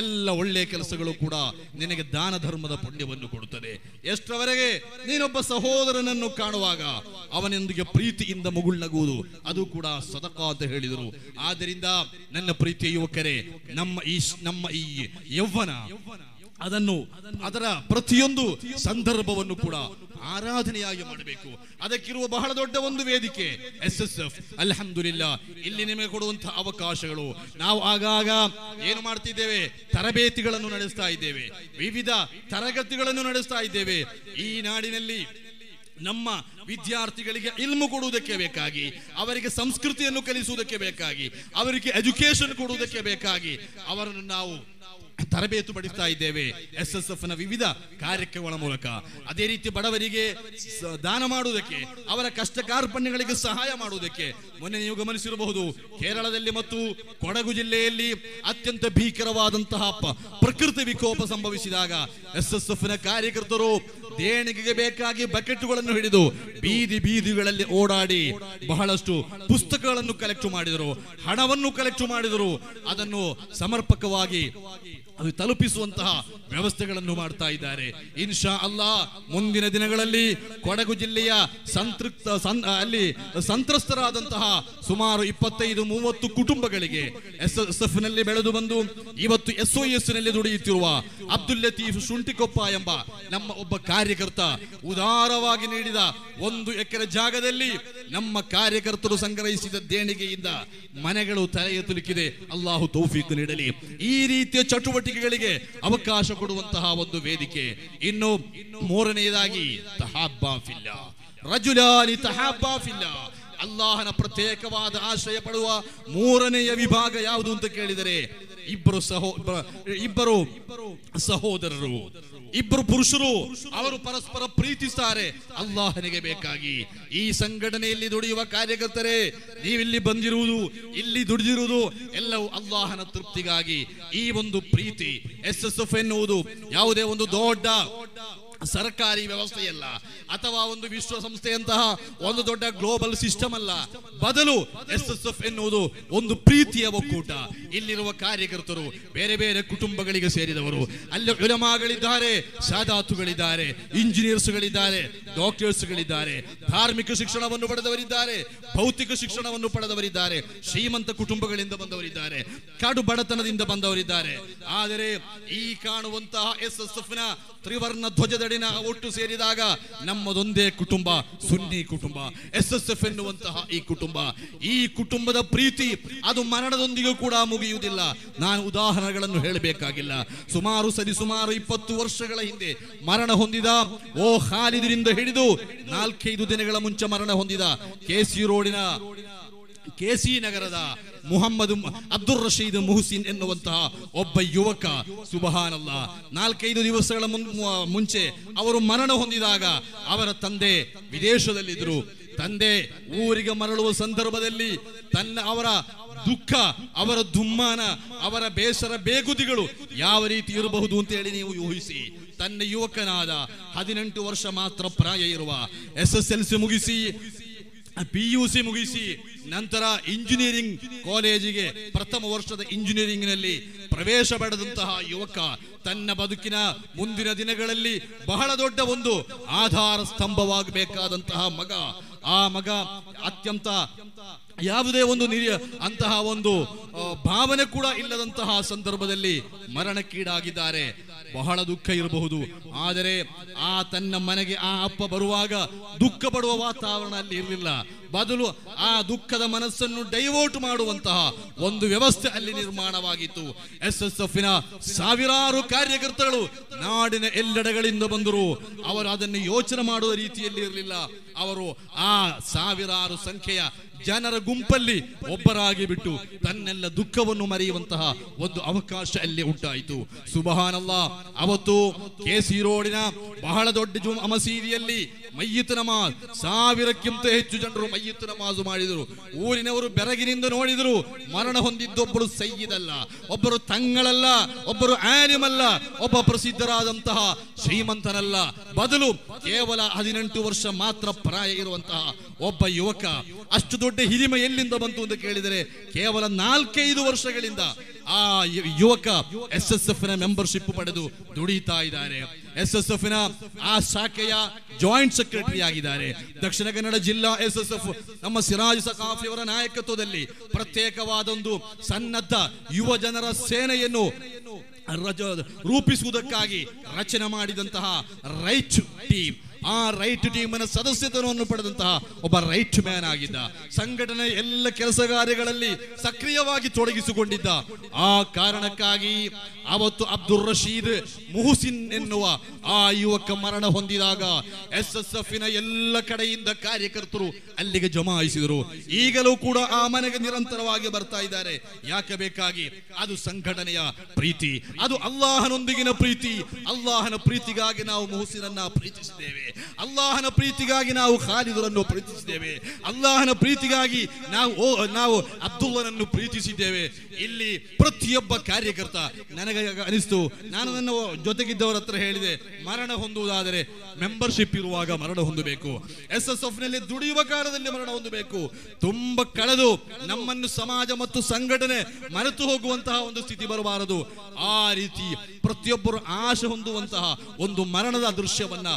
ಎಲ್ಲ ಒಳ್ಳೆಯ ಕೆಲಸಗಳು ಕೂಡ ನಿನಗೆ ದಾನ ಧರ್ಮದ ಪುಣ್ಯವನ್ನು ಕೊಡುತ್ತದೆ. ಎಷ್ಟರವರೆಗೆ ನೀನೊಬ್ಬ ಸಹೋದರನನ್ನು ಕಾಣುವಾಗ ಅವನೊಂದಿಗೆ ಪ್ರೀತಿಯಿಂದ ಮುಗುಳ್ನಗುವುದು ಅದು ಕೂಡ ಸದಕ ಅಂತ ಹೇಳಿದರು. ಆದ್ದರಿಂದ ನನ್ನ ಪ್ರೀತಿಯ ಯುವಕರೇ, ನಮ್ಮ ಈ ನಮ್ಮ ಈ ಯೌವನ ಅದನ್ನು ಅದರ ಪ್ರತಿಯೊಂದು ಸಂದರ್ಭವನ್ನು ಕೂಡ ಆರಾಧನೆಯಾಗಿ ಮಾಡಬೇಕು. ಅದಕ್ಕಿರುವ ಬಹಳ ದೊಡ್ಡ ಒಂದು ವೇದಿಕೆ ಎಸ್ ಎಸ್ ಎಫ್ ಅಲ್ಹಮ್ದುಲಿಲ್ಲ, ಇಲ್ಲಿ ನಿಮಗೆ ಕೊಡುವಂತಹ ಅವಕಾಶಗಳು. ನಾವು ಆಗಾಗ ಏನು ಮಾಡ್ತಿದ್ದೇವೆ? ತರಬೇತಿಗಳನ್ನು ನಡೆಸ್ತಾ ಇದ್ದೇವೆ. ವಿವಿಧ ತರಗತಿಗಳನ್ನು ನಡೆಸ್ತಾ ಇದ್ದೇವೆ. ಈ ನಾಡಿನಲ್ಲಿ ನಮ್ಮ ವಿದ್ಯಾರ್ಥಿಗಳಿಗೆ ಇಲ್ಮು ಕೊಡುವುದಕ್ಕೆ ಬೇಕಾಗಿ, ಅವರಿಗೆ ಸಂಸ್ಕೃತಿಯನ್ನು ಕಲಿಸುವುದಕ್ಕೆ ಬೇಕಾಗಿ, ಅವರಿಗೆ ಎಜುಕೇಶನ್ ಕೊಡುವುದಕ್ಕೆ ಬೇಕಾಗಿ, ಅವರನ್ನು ನಾವು ತರಬೇತು ಪಡಿಸ್ತಾ ಇದ್ದೇವೆ. ಎಸ್ ಎಸ್ ಎಫ್ನ ವಿವಿಧ ಕಾರ್ಯಕ್ರಮಗಳ ಮೂಲಕ. ಅದೇ ರೀತಿ ಬಡವರಿಗೆ ದಾನ ಮಾಡುವುದಕ್ಕೆ, ಅವರ ಕಷ್ಟ ಕಾರ್ಪಣ್ಯಗಳಿಗೆ ಸಹಾಯ ಮಾಡುವುದಕ್ಕೆ ಮೊನ್ನೆ ನೀವು ಗಮನಿಸಿರಬಹುದು. ಕೇರಳದಲ್ಲಿ ಮತ್ತು ಕೊಡಗು ಜಿಲ್ಲೆಯಲ್ಲಿ ಅತ್ಯಂತ ಭೀಕರವಾದಂತಹ ಪ್ರಕೃತಿ ವಿಕೋಪ ಸಂಭವಿಸಿದಾಗ ಎಸ್ ಎಸ್ ಎಫ್ನ ಕಾರ್ಯಕರ್ತರು ದೇಣಿಗೆಗೆ ಬೇಕಾಗಿ ಬಕೆಟ್ಗಳನ್ನು ಹಿಡಿದು ಬೀದಿ ಬೀದಿಗಳಲ್ಲಿ ಓಡಾಡಿ ಬಹಳಷ್ಟು ಪುಸ್ತಕಗಳನ್ನು ಕಲೆಕ್ಟ್ ಮಾಡಿದರು. ಹಣವನ್ನು ಕಲೆಕ್ಟ್ ಮಾಡಿದರು. ಅದನ್ನು ಸಮರ್ಪಕವಾಗಿ ಅದು ತಲುಪಿಸುವಂತಹ ವ್ಯವಸ್ಥೆಗಳನ್ನು ಮಾಡ್ತಾ ಇದ್ದಾರೆ. ಇನ್ಶಾ ಅಲ್ಲಾ ಮುಂದಿನ ದಿನಗಳಲ್ಲಿ ಕೊಡಗು ಜಿಲ್ಲೆಯ ಸಂತೃಪ್ತ ಅಲ್ಲಿ ಸಂತ್ರಸ್ತರಾದಂತಹ ಸುಮಾರು ಇಪ್ಪತ್ತೈದು, ಮೂವತ್ತು ಕುಟುಂಬಗಳಿಗೆ ಎಸ್ನಲ್ಲಿ ಬೆಳೆದು ಬಂದು, ಇವತ್ತು ಎಸ್ ಒ ಎಸ್ನಲ್ಲಿ ದುಡಿಯುತ್ತಿರುವ ಅಬ್ದುಲ್ ಲತೀಫ್ ಶುಂಠಿಕೊಪ್ಪ ಎಂಬ ನಮ್ಮ ಒಬ್ಬ ಕಾರ್ಯಕರ್ತ ಉದಾರವಾಗಿ ನೀಡಿದ ಒಂದು ಎಕರೆ ಜಾಗದಲ್ಲಿ ನಮ್ಮ ಕಾರ್ಯಕರ್ತರು ಸಂಗ್ರಹಿಸಿದ ದೇಣಿಗೆಯಿಂದ ಮನೆಗಳು ತಲೆ ತುಲುಕಿದೆ ಅಲ್ಲಾಹು ತೌಫೀಕ್ ನೀಡಲಿ. ಈ ರೀತಿಯ ಚಟುವಟಿಕೆಗಳಿಗೆ ಅವಕಾಶ ಕೊಡುವಂತಹ ಒಂದು ವೇದಿಕೆ. ಇನ್ನು ಮೂರನೆಯದಾಗಿ ತಹಾಬಾಫಿಲ್ಲ ರಜುಲಾಲಿ ತಹಾಬಾಫಿಲ್ಲ ಅಲ್ಲಾಹನ ಪ್ರತ್ಯೇಕವಾದ ಆಶ್ರಯ ಪಡುವ ಮೂರನೆಯ ವಿಭಾಗ ಯಾವುದು ಅಂತ ಕೇಳಿದರೆ ಇಬ್ಬರು ಸಹೋ ಇಬ್ಬರು ಸಹೋದರರು. ಇಬ್ಬರು ಪುರುಷರು ಅವರು ಪರಸ್ಪರ ಪ್ರೀತಿಸ್ತಾರೆ. ಅಲ್ಲಾಹನಿಗೆ ಬೇಕಾಗಿ. ಈ ಸಂಘಟನೆಯಲ್ಲಿ ದುಡಿಯುವ ಕಾರ್ಯಕರ್ತರೇ, ನೀವಿಲ್ಲಿ ಬಂದಿರುವುದು, ಇಲ್ಲಿ ದುಡಿದಿರುವುದು ಎಲ್ಲವೂ ಅಲ್ಲಾಹನ ತೃಪ್ತಿಗಾಗಿ. ಈ ಒಂದು ಪ್ರೀತಿ ಎಸ್ ಎಸ್ ಎಫ್ ಎನ್ನುವುದು ಯಾವುದೇ ಒಂದು ದೊಡ್ಡ ಸರ್ಕಾರಿ ವ್ಯವಸ್ಥೆಯಲ್ಲ ಅಥವಾ ಒಂದು ವಿಶ್ವಸಂಸ್ಥೆಯಂತಹ ಒಂದು ದೊಡ್ಡ ಗ್ಲೋಬಲ್ ಸಿಸ್ಟಮ್ ಅಲ್ಲ. ಬದಲು ಎಸ್ ಎಸ್ ಎಫ್ ಎನ್ನುವುದು ಒಂದು ಪ್ರೀತಿಯ ಒಕ್ಕೂಟ. ಇಲ್ಲಿರುವ ಕಾರ್ಯಕರ್ತರು ಬೇರೆ ಬೇರೆ ಕುಟುಂಬಗಳಿಗೆ ಸೇರಿದವರು. ಅಲ್ಲಿ ಉಲಮಾಗಳಿದ್ದಾರೆ, ಸಾದಾತುಗಳಿದ್ದಾರೆ, ಇಂಜಿನಿಯರ್ಸ್ಗಳಿದ್ದಾರೆ, ಡಾಕ್ಟರ್ಸ್ಗಳಿದ್ದಾರೆ, ಧಾರ್ಮಿಕ ಶಿಕ್ಷಣವನ್ನು ಪಡೆದವರಿದ್ದಾರೆ, ಭೌತಿಕ ಶಿಕ್ಷಣವನ್ನು ಪಡೆದವರಿದ್ದಾರೆ, ಶ್ರೀಮಂತ ಕುಟುಂಬಗಳಿಂದ ಬಂದವರಿದ್ದಾರೆ ಕಾಡು ಬಡತನದಿಂದ ಬಂದವರಿದ್ದಾರೆ. ಆದರೆ ಈ ಕಾಣುವಂತಹ ಎಸ್ ಎಸ್ ಎಫ್ನ ತ್ರಿವರ್ಣ ಧ್ವಜದಡಿನ ಒಟ್ಟು ಸೇರಿದಾಗ ನಮ್ಮದೊಂದೇ ಕುಟುಂಬ, ಸುನ್ನಿ ಕುಟುಂಬ, ಎಸ್ ಎಸ್ ಎಫ್ ಎನ್ನುವಂತಹ ಈ ಕುಟುಂಬ. ಈ ಕುಟುಂಬದ ಪ್ರೀತಿ, ಅದು ಮರಣದೊಂದಿಗೂ ಕೂಡ ಮುಗಿಯುವುದಿಲ್ಲ. ನಾನು ಉದಾಹರಣೆಗಳನ್ನು ಹೇಳಬೇಕಾಗಿಲ್ಲ. ಸುಮಾರು ಸರಿ ಸುಮಾರು ಇಪ್ಪತ್ತು ವರ್ಷಗಳ ಹಿಂದೆ ಮರಣ ಹೊಂದಿದ, ಓ ಹಾಲಿದ್ರಿಂದ ಹಿಡಿದು ನಾಲ್ಕೈದು ದಿನಗಳ ಮುಂಚೆ ಮರಣ ಹೊಂದಿದ ಕೆಸಿ ರೋಡಿನ ಕೆಸಿ ನಗರದ ಮುಹಮ್ಮದ್ ಅಬ್ದುಲ್ ರಶೀದ್ ಮುಹಸಿನ್ ಎನ್ನುವಂತಹ ಒಬ್ಬ ಯುವಕ ಸುಬಹಾನಲ್ಲ ನಾಲ್ಕೈದು ದಿವಸಗಳ ಮುಂಚೆ ಅವರು ಮರಣ ಹೊಂದಿದಾಗ ಅವರ ತಂದೆ ವಿದೇಶದಲ್ಲಿದ್ದರು. ತಂದೆ ಊರಿಗೆ ಮರಳುವ ಸಂದರ್ಭದಲ್ಲಿ ತನ್ನ ಅವರ ದುಃಖ, ಅವರ ದುಮ್ಮಾನ, ಅವರ ಬೇಸರ ಬೇಗುದಿಗಳು ಯಾವ ರೀತಿ ಇರಬಹುದು ಅಂತ ಹೇಳಿ ನೀವು ಊಹಿಸಿ. ತನ್ನ ಯುವಕನಾದ ಹದಿನೆಂಟು ವರ್ಷ ಮಾತ್ರ ಪ್ರಾಯ ಇರುವ ಎಸ್ ಎಸ್ ಎಲ್ ಸಿ ಮುಗಿಸಿ ಪಿ ಯು ಸಿ ಮುಗಿಸಿ ನಂತರ ಇಂಜಿನಿಯರಿಂಗ್ ಕಾಲೇಜಿಗೆ ಪ್ರಥಮ ವರ್ಷದ ಇಂಜಿನಿಯರಿಂಗ್ನಲ್ಲಿ ಪ್ರವೇಶ ಪಡೆದಂತಹ ಯುವಕ ತನ್ನ ಬದುಕಿನ ಮುಂದಿನ ದಿನಗಳಲ್ಲಿ ಬಹಳ ದೊಡ್ಡ ಒಂದು ಆಧಾರ ಸ್ತಂಭವಾಗಬೇಕಾದಂತಹ ಮಗ. ಆ ಮಗ ಅತ್ಯಂತ ಯಾವುದೇ ಒಂದು ನಿರಿಯ ಅಂತಹ ಒಂದು ಭಾವನೆ ಕೂಡ ಇಲ್ಲದಂತಹ ಸಂದರ್ಭದಲ್ಲಿ ಮರಣಕ್ಕೀಡಾಗಿದ್ದಾರೆ. ಬಹಳ ದುಃಖ ಇರಬಹುದು. ಆದರೆ ಆ ತನ್ನ ಮನೆಗೆ ಆ ಅಪ್ಪ ಬರುವಾಗ ದುಃಖ ಪಡುವ ವಾತಾವರಣ ಅಲ್ಲಿ ಇರಲಿಲ್ಲ. ಬದಲು ಆ ದುಃಖದ ಮನಸ್ಸನ್ನು ಡೈವರ್ಟ್ ಮಾಡುವಂತಹ ಒಂದು ವ್ಯವಸ್ಥೆ ಅಲ್ಲಿ ನಿರ್ಮಾಣವಾಗಿತ್ತು. ಎಸ್ ಎಸ್ ಎಫ್ನ ಸಾವಿರಾರು ಕಾರ್ಯಕರ್ತರು ನಾಡಿನ ಎಲ್ಲೆಡೆಗಳಿಂದ ಬಂದರು. ಅವರು ಅದನ್ನು ಯೋಚನೆ ಮಾಡುವ ರೀತಿಯಲ್ಲಿ ಇರಲಿಲ್ಲ. ಅವರು ಆ ಸಾವಿರಾರು ಸಂಖ್ಯೆಯ ಜನರ ಗುಂಪಲ್ಲಿ ಒಬ್ಬರಾಗಿ ಬಿಟ್ಟು ತನ್ನೆಲ್ಲ ದುಃಖವನ್ನು ಮರೆಯುವಂತಹ ಒಂದು ಅವಕಾಶ ಅಲ್ಲಿ ಉಂಟಾಯಿತು. ಸುಬಹಾನಲ್ಲ ಅವತ್ತು ಕೆಸಿ ರೋಡಿನ ಬಹಳ ದೊಡ್ಡ ಜುಮ್ ಮಸೀದಿಯಲ್ಲಿ ಮಯ್ಯಿತ್ ನಮಾಜ್. ಸಾವಿರಕ್ಕಿಂತ ಹೆಚ್ಚು ಜನರು ಮೈಯಿತು ನಮಾಜು ಮಾಡಿದರು. ಊರಿನವರು ಬೆರಗಿನಿಂದ ನೋಡಿದರು, ಮರಣ ಹೊಂದಿದ್ದೊಬ್ಬರು ಸಯ್ಯಿದಲ್ಲ ಒಬ್ಬರು ತಂಗಳಲ್ಲ, ಒಬ್ಬರು ಆನಿಮಲ್ಲ ಒಬ್ಬ ಪ್ರಸಿದ್ಧರಾದಂತಹ ಶ್ರೀಮಂತನಲ್ಲ. ಬದಲು ಕೇವಲ ಹದಿನೆಂಟು ವರ್ಷ ಮಾತ್ರ ಪ್ರಾಯ ಇರುವಂತಹ ಒಬ್ಬ ಯುವಕ ಅಷ್ಟು ದೊಡ್ಡ ಹಿರಿಮೆ ಎಲ್ಲಿಂದ ಬಂತು ಅಂತ ಕೇಳಿದರೆ, ಕೇವಲ ನಾಲ್ಕೈದು ವರ್ಷಗಳಿಂದ ಆ ಯುವಕ ಎಸ್ ಎಸ್ ಎಫ್ನ ಮೆಂಬರ್ಶಿಪ್ ಪಡೆದು ದುಡಿತಾ ಇದ್ದಾರೆ. ಎಸ್ ಎಸ್ ಎಫ್ನ ಆ ಶಾಖೆಯ ಜಾಯಿಂಟ್ ಸೆಕ್ರೆಟರಿ ಆಗಿದ್ದಾರೆ ದಕ್ಷಿಣ ಕನ್ನಡ ಜಿಲ್ಲಾ ಎಸ್ ಎಸ್ ಎಫ್ ನಮ್ಮ ಸಿರಾಜ್ ಸಕಾಫಿ ಅವರ ನಾಯಕತ್ವದಲ್ಲಿ ಪ್ರತ್ಯೇಕವಾದೊಂದು ಸನ್ನದ್ಧ ಯುವ ಜನರ ಸೇನೆಯನ್ನು ರೂಪಿಸುವುದಕ್ಕಾಗಿ ರಚನೆ ಮಾಡಿದಂತಹ ರೈಟ್ ಟೀಮ್. ಆ ರೈಟ್ ಟೀಮಿನ ಸದಸ್ಯತನವನ್ನು ಪಡೆದಂತಹ ಒಬ್ಬ ರೈಟ್ ಮ್ಯಾನ್ ಆಗಿದ್ದ. ಸಂಘಟನೆ ಎಲ್ಲ ಕೆಲಸ ಕಾರ್ಯಗಳಲ್ಲಿ ಸಕ್ರಿಯವಾಗಿ ತೊಡಗಿಸಿಕೊಂಡಿದ್ದ. ಆ ಕಾರಣಕ್ಕಾಗಿ ಅವತ್ತು ಅಬ್ದುಲ್ ರಶೀದ್ ಮುಹುಸಿನ್ ಎನ್ನುವ ಆ ಯುವಕ ಮರಣ ಹೊಂದಿದಾಗ ಎಸ್ ಎಸ್ ಎಫ್ ಎಲ್ಲ ಕಡೆಯಿಂದ ಕಾರ್ಯಕರ್ತರು ಅಲ್ಲಿಗೆ ಜಮಾಯಿಸಿದರು ಈಗಲೂ ಕೂಡ ಆ ಮನೆಗೆ ನಿರಂತರವಾಗಿ ಬರ್ತಾ ಇದ್ದಾರೆ. ಯಾಕೆ ಬೇಕಾಗಿ? ಅದು ಸಂಘಟನೆಯ ಪ್ರೀತಿ. ಅದು ಅಲ್ಲಾಹನೊಂದಿಗಿನ ಪ್ರೀತಿ. ಅಲ್ಲಾಹನ ಪ್ರೀತಿಗಾಗಿ ನಾವು ಮುಹುಸಿನನ್ನ ಪ್ರೀತಿಸಿದ್ದೇವೆ. ಅಲ್ಲಾಹನ ಪ್ರೀತಿಗಾಗಿ ನಾವು ಖಾಲಿದರನ್ನು ಪ್ರೀತಿಸಿದ್ದೇವೆ. ಅಲ್ಲಾಹನ ಪ್ರೀತಿಗಾಗಿ ನಾವು ನಾವು ಅಬ್ದುಲ್ಲನನ್ನು ಪ್ರೀತಿಸಿದ್ದೇವೆ. ಇಲ್ಲಿ ಪ್ರತಿಯೊಬ್ಬ ಕಾರ್ಯಕರ್ತ ನನಗೆ ಅನಿಸ್ತು, ನಾನು ನನ್ನ ಜೊತೆಗಿದ್ದವರ ಹತ್ರ ಹೇಳಿದೆ, ಮರಣ ಹೊಂದುವುದಾದರೆ ಮೆಂಬರ್ಶಿಪ್ ಇರುವಾಗ ಮರಣ ಹೊಂದಬೇಕು. ಎಸ್ ಎಸ್ ಎಫ್ನಲ್ಲಿ ದುಡಿಯುವ ಕಾಲದಲ್ಲಿ ಮರಣ ಹೊಂದಬೇಕು. ತುಂಬಾ ಕಳೆದು ನಮ್ಮನ್ನು ಸಮಾಜ ಮತ್ತು ಸಂಘಟನೆ ಮರೆತು ಹೋಗುವಂತಹ ಒಂದು ಸ್ಥಿತಿ ಬರಬಾರದು. ಆ ರೀತಿ ಪ್ರತಿಯೊಬ್ಬರು ಆಶೆ ಹೊಂದುವಂತಹ ಒಂದು ಮರಣದ ದೃಶ್ಯವನ್ನ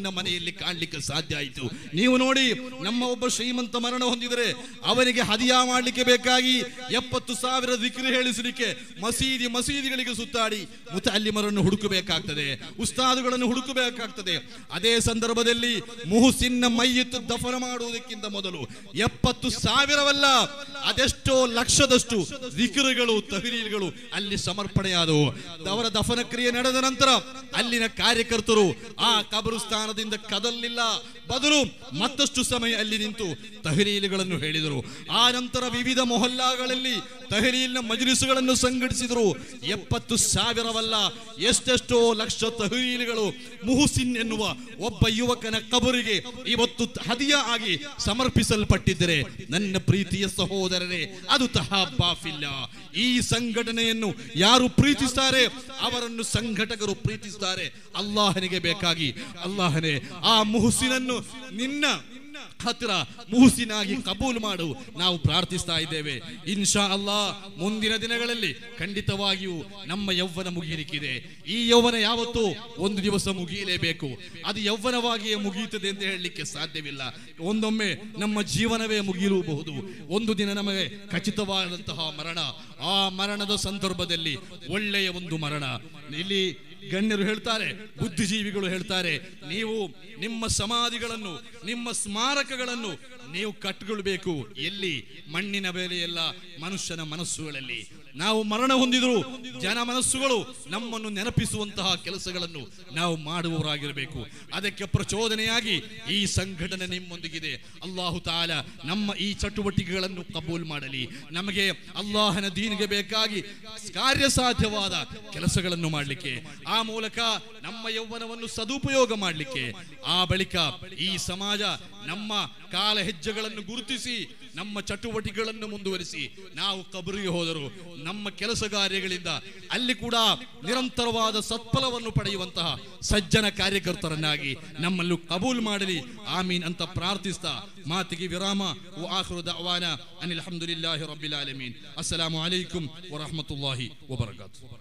ಮುಹುಸಿನ್ನ ಮನೆಯಲ್ಲಿ ಕಾಣಲಿಕ್ಕೆ ಸಾಧ್ಯ ಆಯಿತು. ನೀವು ನೋಡಿ, ನಮ್ಮ ಒಬ್ಬ ಶ್ರೀಮಂತ ಮರಣ ಹೊಂದಿದರೆ ಅವನಿಗೆ ಹದಿಯ ಮಾಡಲಿಕ್ಕೆ ಬೇಕಾಗಿ ಎಪ್ಪತ್ತು ಸಾವಿರ ದಿಕ್ರಿ ಹೇಳಿಸಲಿಕ್ಕೆ ಮಸೀದಿ ಮಸೀದಿಗಳಿಗೆ ಸುತ್ತಾಡಿ ಮುತಾಲಿಮರನ್ನು ಹುಡುಕಬೇಕಾಗ್ತದೆ, ಉಸ್ತಾದುಗಳನ್ನು ಹುಡುಕಬೇಕಾಗ್ತದೆ. ಅದೇ ಸಂದರ್ಭದಲ್ಲಿ ಮುಹುಸಿನ್ನ ಮೈಯಿತ್ತು ದಫನ ಮಾಡುವುದಕ್ಕಿಂತ ಮೊದಲು ಎಪ್ಪತ್ತು ಸಾವಿರವಲ್ಲ, ಅದೆಷ್ಟೋ ಲಕ್ಷದಷ್ಟು ದಿಕ್ರುಗಳು ತಹರೀಲ್ಗಳು ಅಲ್ಲಿ ಸಮರ್ಪಣೆಯಾದವು. ಅವರ ದಫನ ಕ್ರಿಯೆ ನಡೆದ ನಂತರ ಅಲ್ಲಿನ ಕಾರ್ಯಕರ್ತರು ಆ ಕಬರುಸ್ಥಾನದಿಂದ ಕದಲಿಲ್ಲ ಬದಲು ಮತ್ತಷ್ಟು ಸಮಯ ಅಲ್ಲಿ ನಿಂತು ತಹರೀಲ್ಗಳನ್ನು ಹೇಳಿದರು. ಆ ನಂತರ ವಿವಿಧ ಮೊಹಲ್ಲಾಗಳಲ್ಲಿ ತಹರೀಲ್ನ ಮಜಲಿಸುಗಳನ್ನು ಸಂಘಟಿಸಿದರು. ಎಪ್ಪತ್ತು ಸಾವಿರವಲ್ಲ, ಎಷ್ಟೆಷ್ಟೋ ಲಕ್ಷ ತಹರೀಲ್ಗಳು ಮುಹುಸಿನ್ ಎನ್ನುವ ಒಬ್ಬ ಯುವಕನ ಕಬರಿಗೆ ಇವತ್ತು ಹದಿಯ ಆಗಿ ಸಮರ್ಪಿಸಲ್ಪಟ್ಟಿದ್ದರೆ ನನ್ನ ಪ್ರೀತಿಯ ಸಹೋದರರೇ, ಅದು ತಹಾಬಾಫಿಲ್ಲ ಈ ಸಂಘಟನೆಯನ್ನು ಯಾರು ಪ್ರೀತಿಸ್ತಾರೆ, ಅವರನ್ನು ಸಂಘಟಕರು ಪ್ರೀತಿಸ್ತಾರೆ. ಅಲ್ಲಾಹನಿಗೆ ಬೇಕಾಗಿ, ಅಲ್ಲಾಹನೇ ಆ ಮುಹುಸಿನನ್ನು ನಿನ್ನ ಹತ್ತಿರ ಮುಹುಸಿನಾಗಿ ಕಬೂಲ್ ಮಾಡು. ನಾವು ಪ್ರಾರ್ಥಿಸ್ತಾ ಇದ್ದೇವೆ. ಇನ್ಶಾ ಅಲ್ಲಾ, ಮುಂದಿನ ದಿನಗಳಲ್ಲಿ ಖಂಡಿತವಾಗಿಯೂ ನಮ್ಮ ಯೌವನ ಮುಗಿಯಲಿಕ್ಕಿದೆ ಈ ಯೌವನ ಯಾವತ್ತೂ ಒಂದು ದಿವಸ ಮುಗಿಯಲೇಬೇಕು. ಅದು ಯೌವನವಾಗಿಯೇ ಮುಗಿಯುತ್ತದೆ ಅಂತ ಹೇಳಲಿಕ್ಕೆ ಸಾಧ್ಯವಿಲ್ಲ. ಒಂದೊಮ್ಮೆ ನಮ್ಮ ಜೀವನವೇ ಮುಗಿಯಲೂಬಹುದು. ಒಂದು ದಿನ ನಮಗೆ ಖಚಿತವಾದಂತಹ ಮರಣ. ಆ ಮರಣದ ಸಂದರ್ಭದಲ್ಲಿ ಒಳ್ಳೆಯ ಒಂದು ಮರಣ. ಇಲ್ಲಿ ಗಣ್ಯರು ಹೇಳ್ತಾರೆ ಬುದ್ಧಿಜೀವಿಗಳು ಹೇಳ್ತಾರೆ ನೀವು ನಿಮ್ಮ ಸಮಾಧಿಗಳನ್ನು ನಿಮ್ಮ ಸ್ಮಾರಕಗಳನ್ನು ನೀವು ಕಟ್ಟಿಕೊಳ್ಬೇಕು ಎಲ್ಲಿ? ಮಣ್ಣಿನ ಬೆಲೆಯಲ್ಲ ಮನುಷ್ಯನ ಮನಸ್ಸುಗಳಲ್ಲಿ. ನಾವು ಮರಣ ಹೊಂದಿದ್ರು ಜನ ಮನಸ್ಸುಗಳು ನಮ್ಮನ್ನು ನೆನಪಿಸುವಂತಹ ಕೆಲಸಗಳನ್ನು ನಾವು ಮಾಡುವವರಾಗಿರಬೇಕು. ಅದಕ್ಕೆ ಪ್ರಚೋದನೆಯಾಗಿ ಈ ಸಂಘಟನೆ ನಿಮ್ಮೊಂದಿಗಿದೆ. ಅಲ್ಲಾಹು ತಾಲ ನಮ್ಮ ಈ ಚಟುವಟಿಕೆಗಳನ್ನು ಕಬೂಲ್ ಮಾಡಲಿ. ನಮಗೆ ಅಲ್ಲಾಹನ ದೀನಿಗೆ ಬೇಕಾಗಿ ಕಾರ್ಯಸಾಧ್ಯವಾದ ಕೆಲಸಗಳನ್ನು ಮಾಡಲಿಕ್ಕೆ, ಆ ಮೂಲಕ ನಮ್ಮ ಯೌವನವನ್ನು ಸದುಪಯೋಗ ಮಾಡಲಿಕ್ಕೆ, ಆ ಬಳಿಕ ಈ ಸಮಾಜ ನಮ್ಮ ಕಾಲ ಹೆಜ್ಜೆಗಳನ್ನು ಗುರುತಿಸಿ, ನಮ್ಮ ಚಟುವಟಿಕೆಗಳನ್ನು ಮುಂದುವರಿಸಿ. ನಾವು ಕಬರಿಗೆ ಹೋದರು. ನಮ್ಮ ಕೆಲಸ ಕಾರ್ಯಗಳಿಂದ ಅಲ್ಲಿ ಕೂಡ ನಿರಂತರವಾದ ಸತ್ಫಲವನ್ನು ಪಡೆಯುವಂತಹ ಸಜ್ಜನ ಕಾರ್ಯಕರ್ತರನ್ನಾಗಿ ನಮ್ಮಲ್ಲೂ ಕಬೂಲ್ ಮಾಡಲಿ. ಆಮೀನ್ ಅಂತ ಪ್ರಾರ್ಥಿಸ್ತಾ. ಮಾತಿಗೆ ವಿರಾಮ. ಅನಿಲ್ ಅಲ್ಹಮ್ದುಲಿಲ್ಲಾಹಿ ರಬ್ಬಿಲ್ ಆಲಮೀನ್. ಅಸ್ಸಲಾಮು ಅಲೈಕುಂ ವರಹಮತುಲ್ಲಾಹಿ ವಬರಕಾತು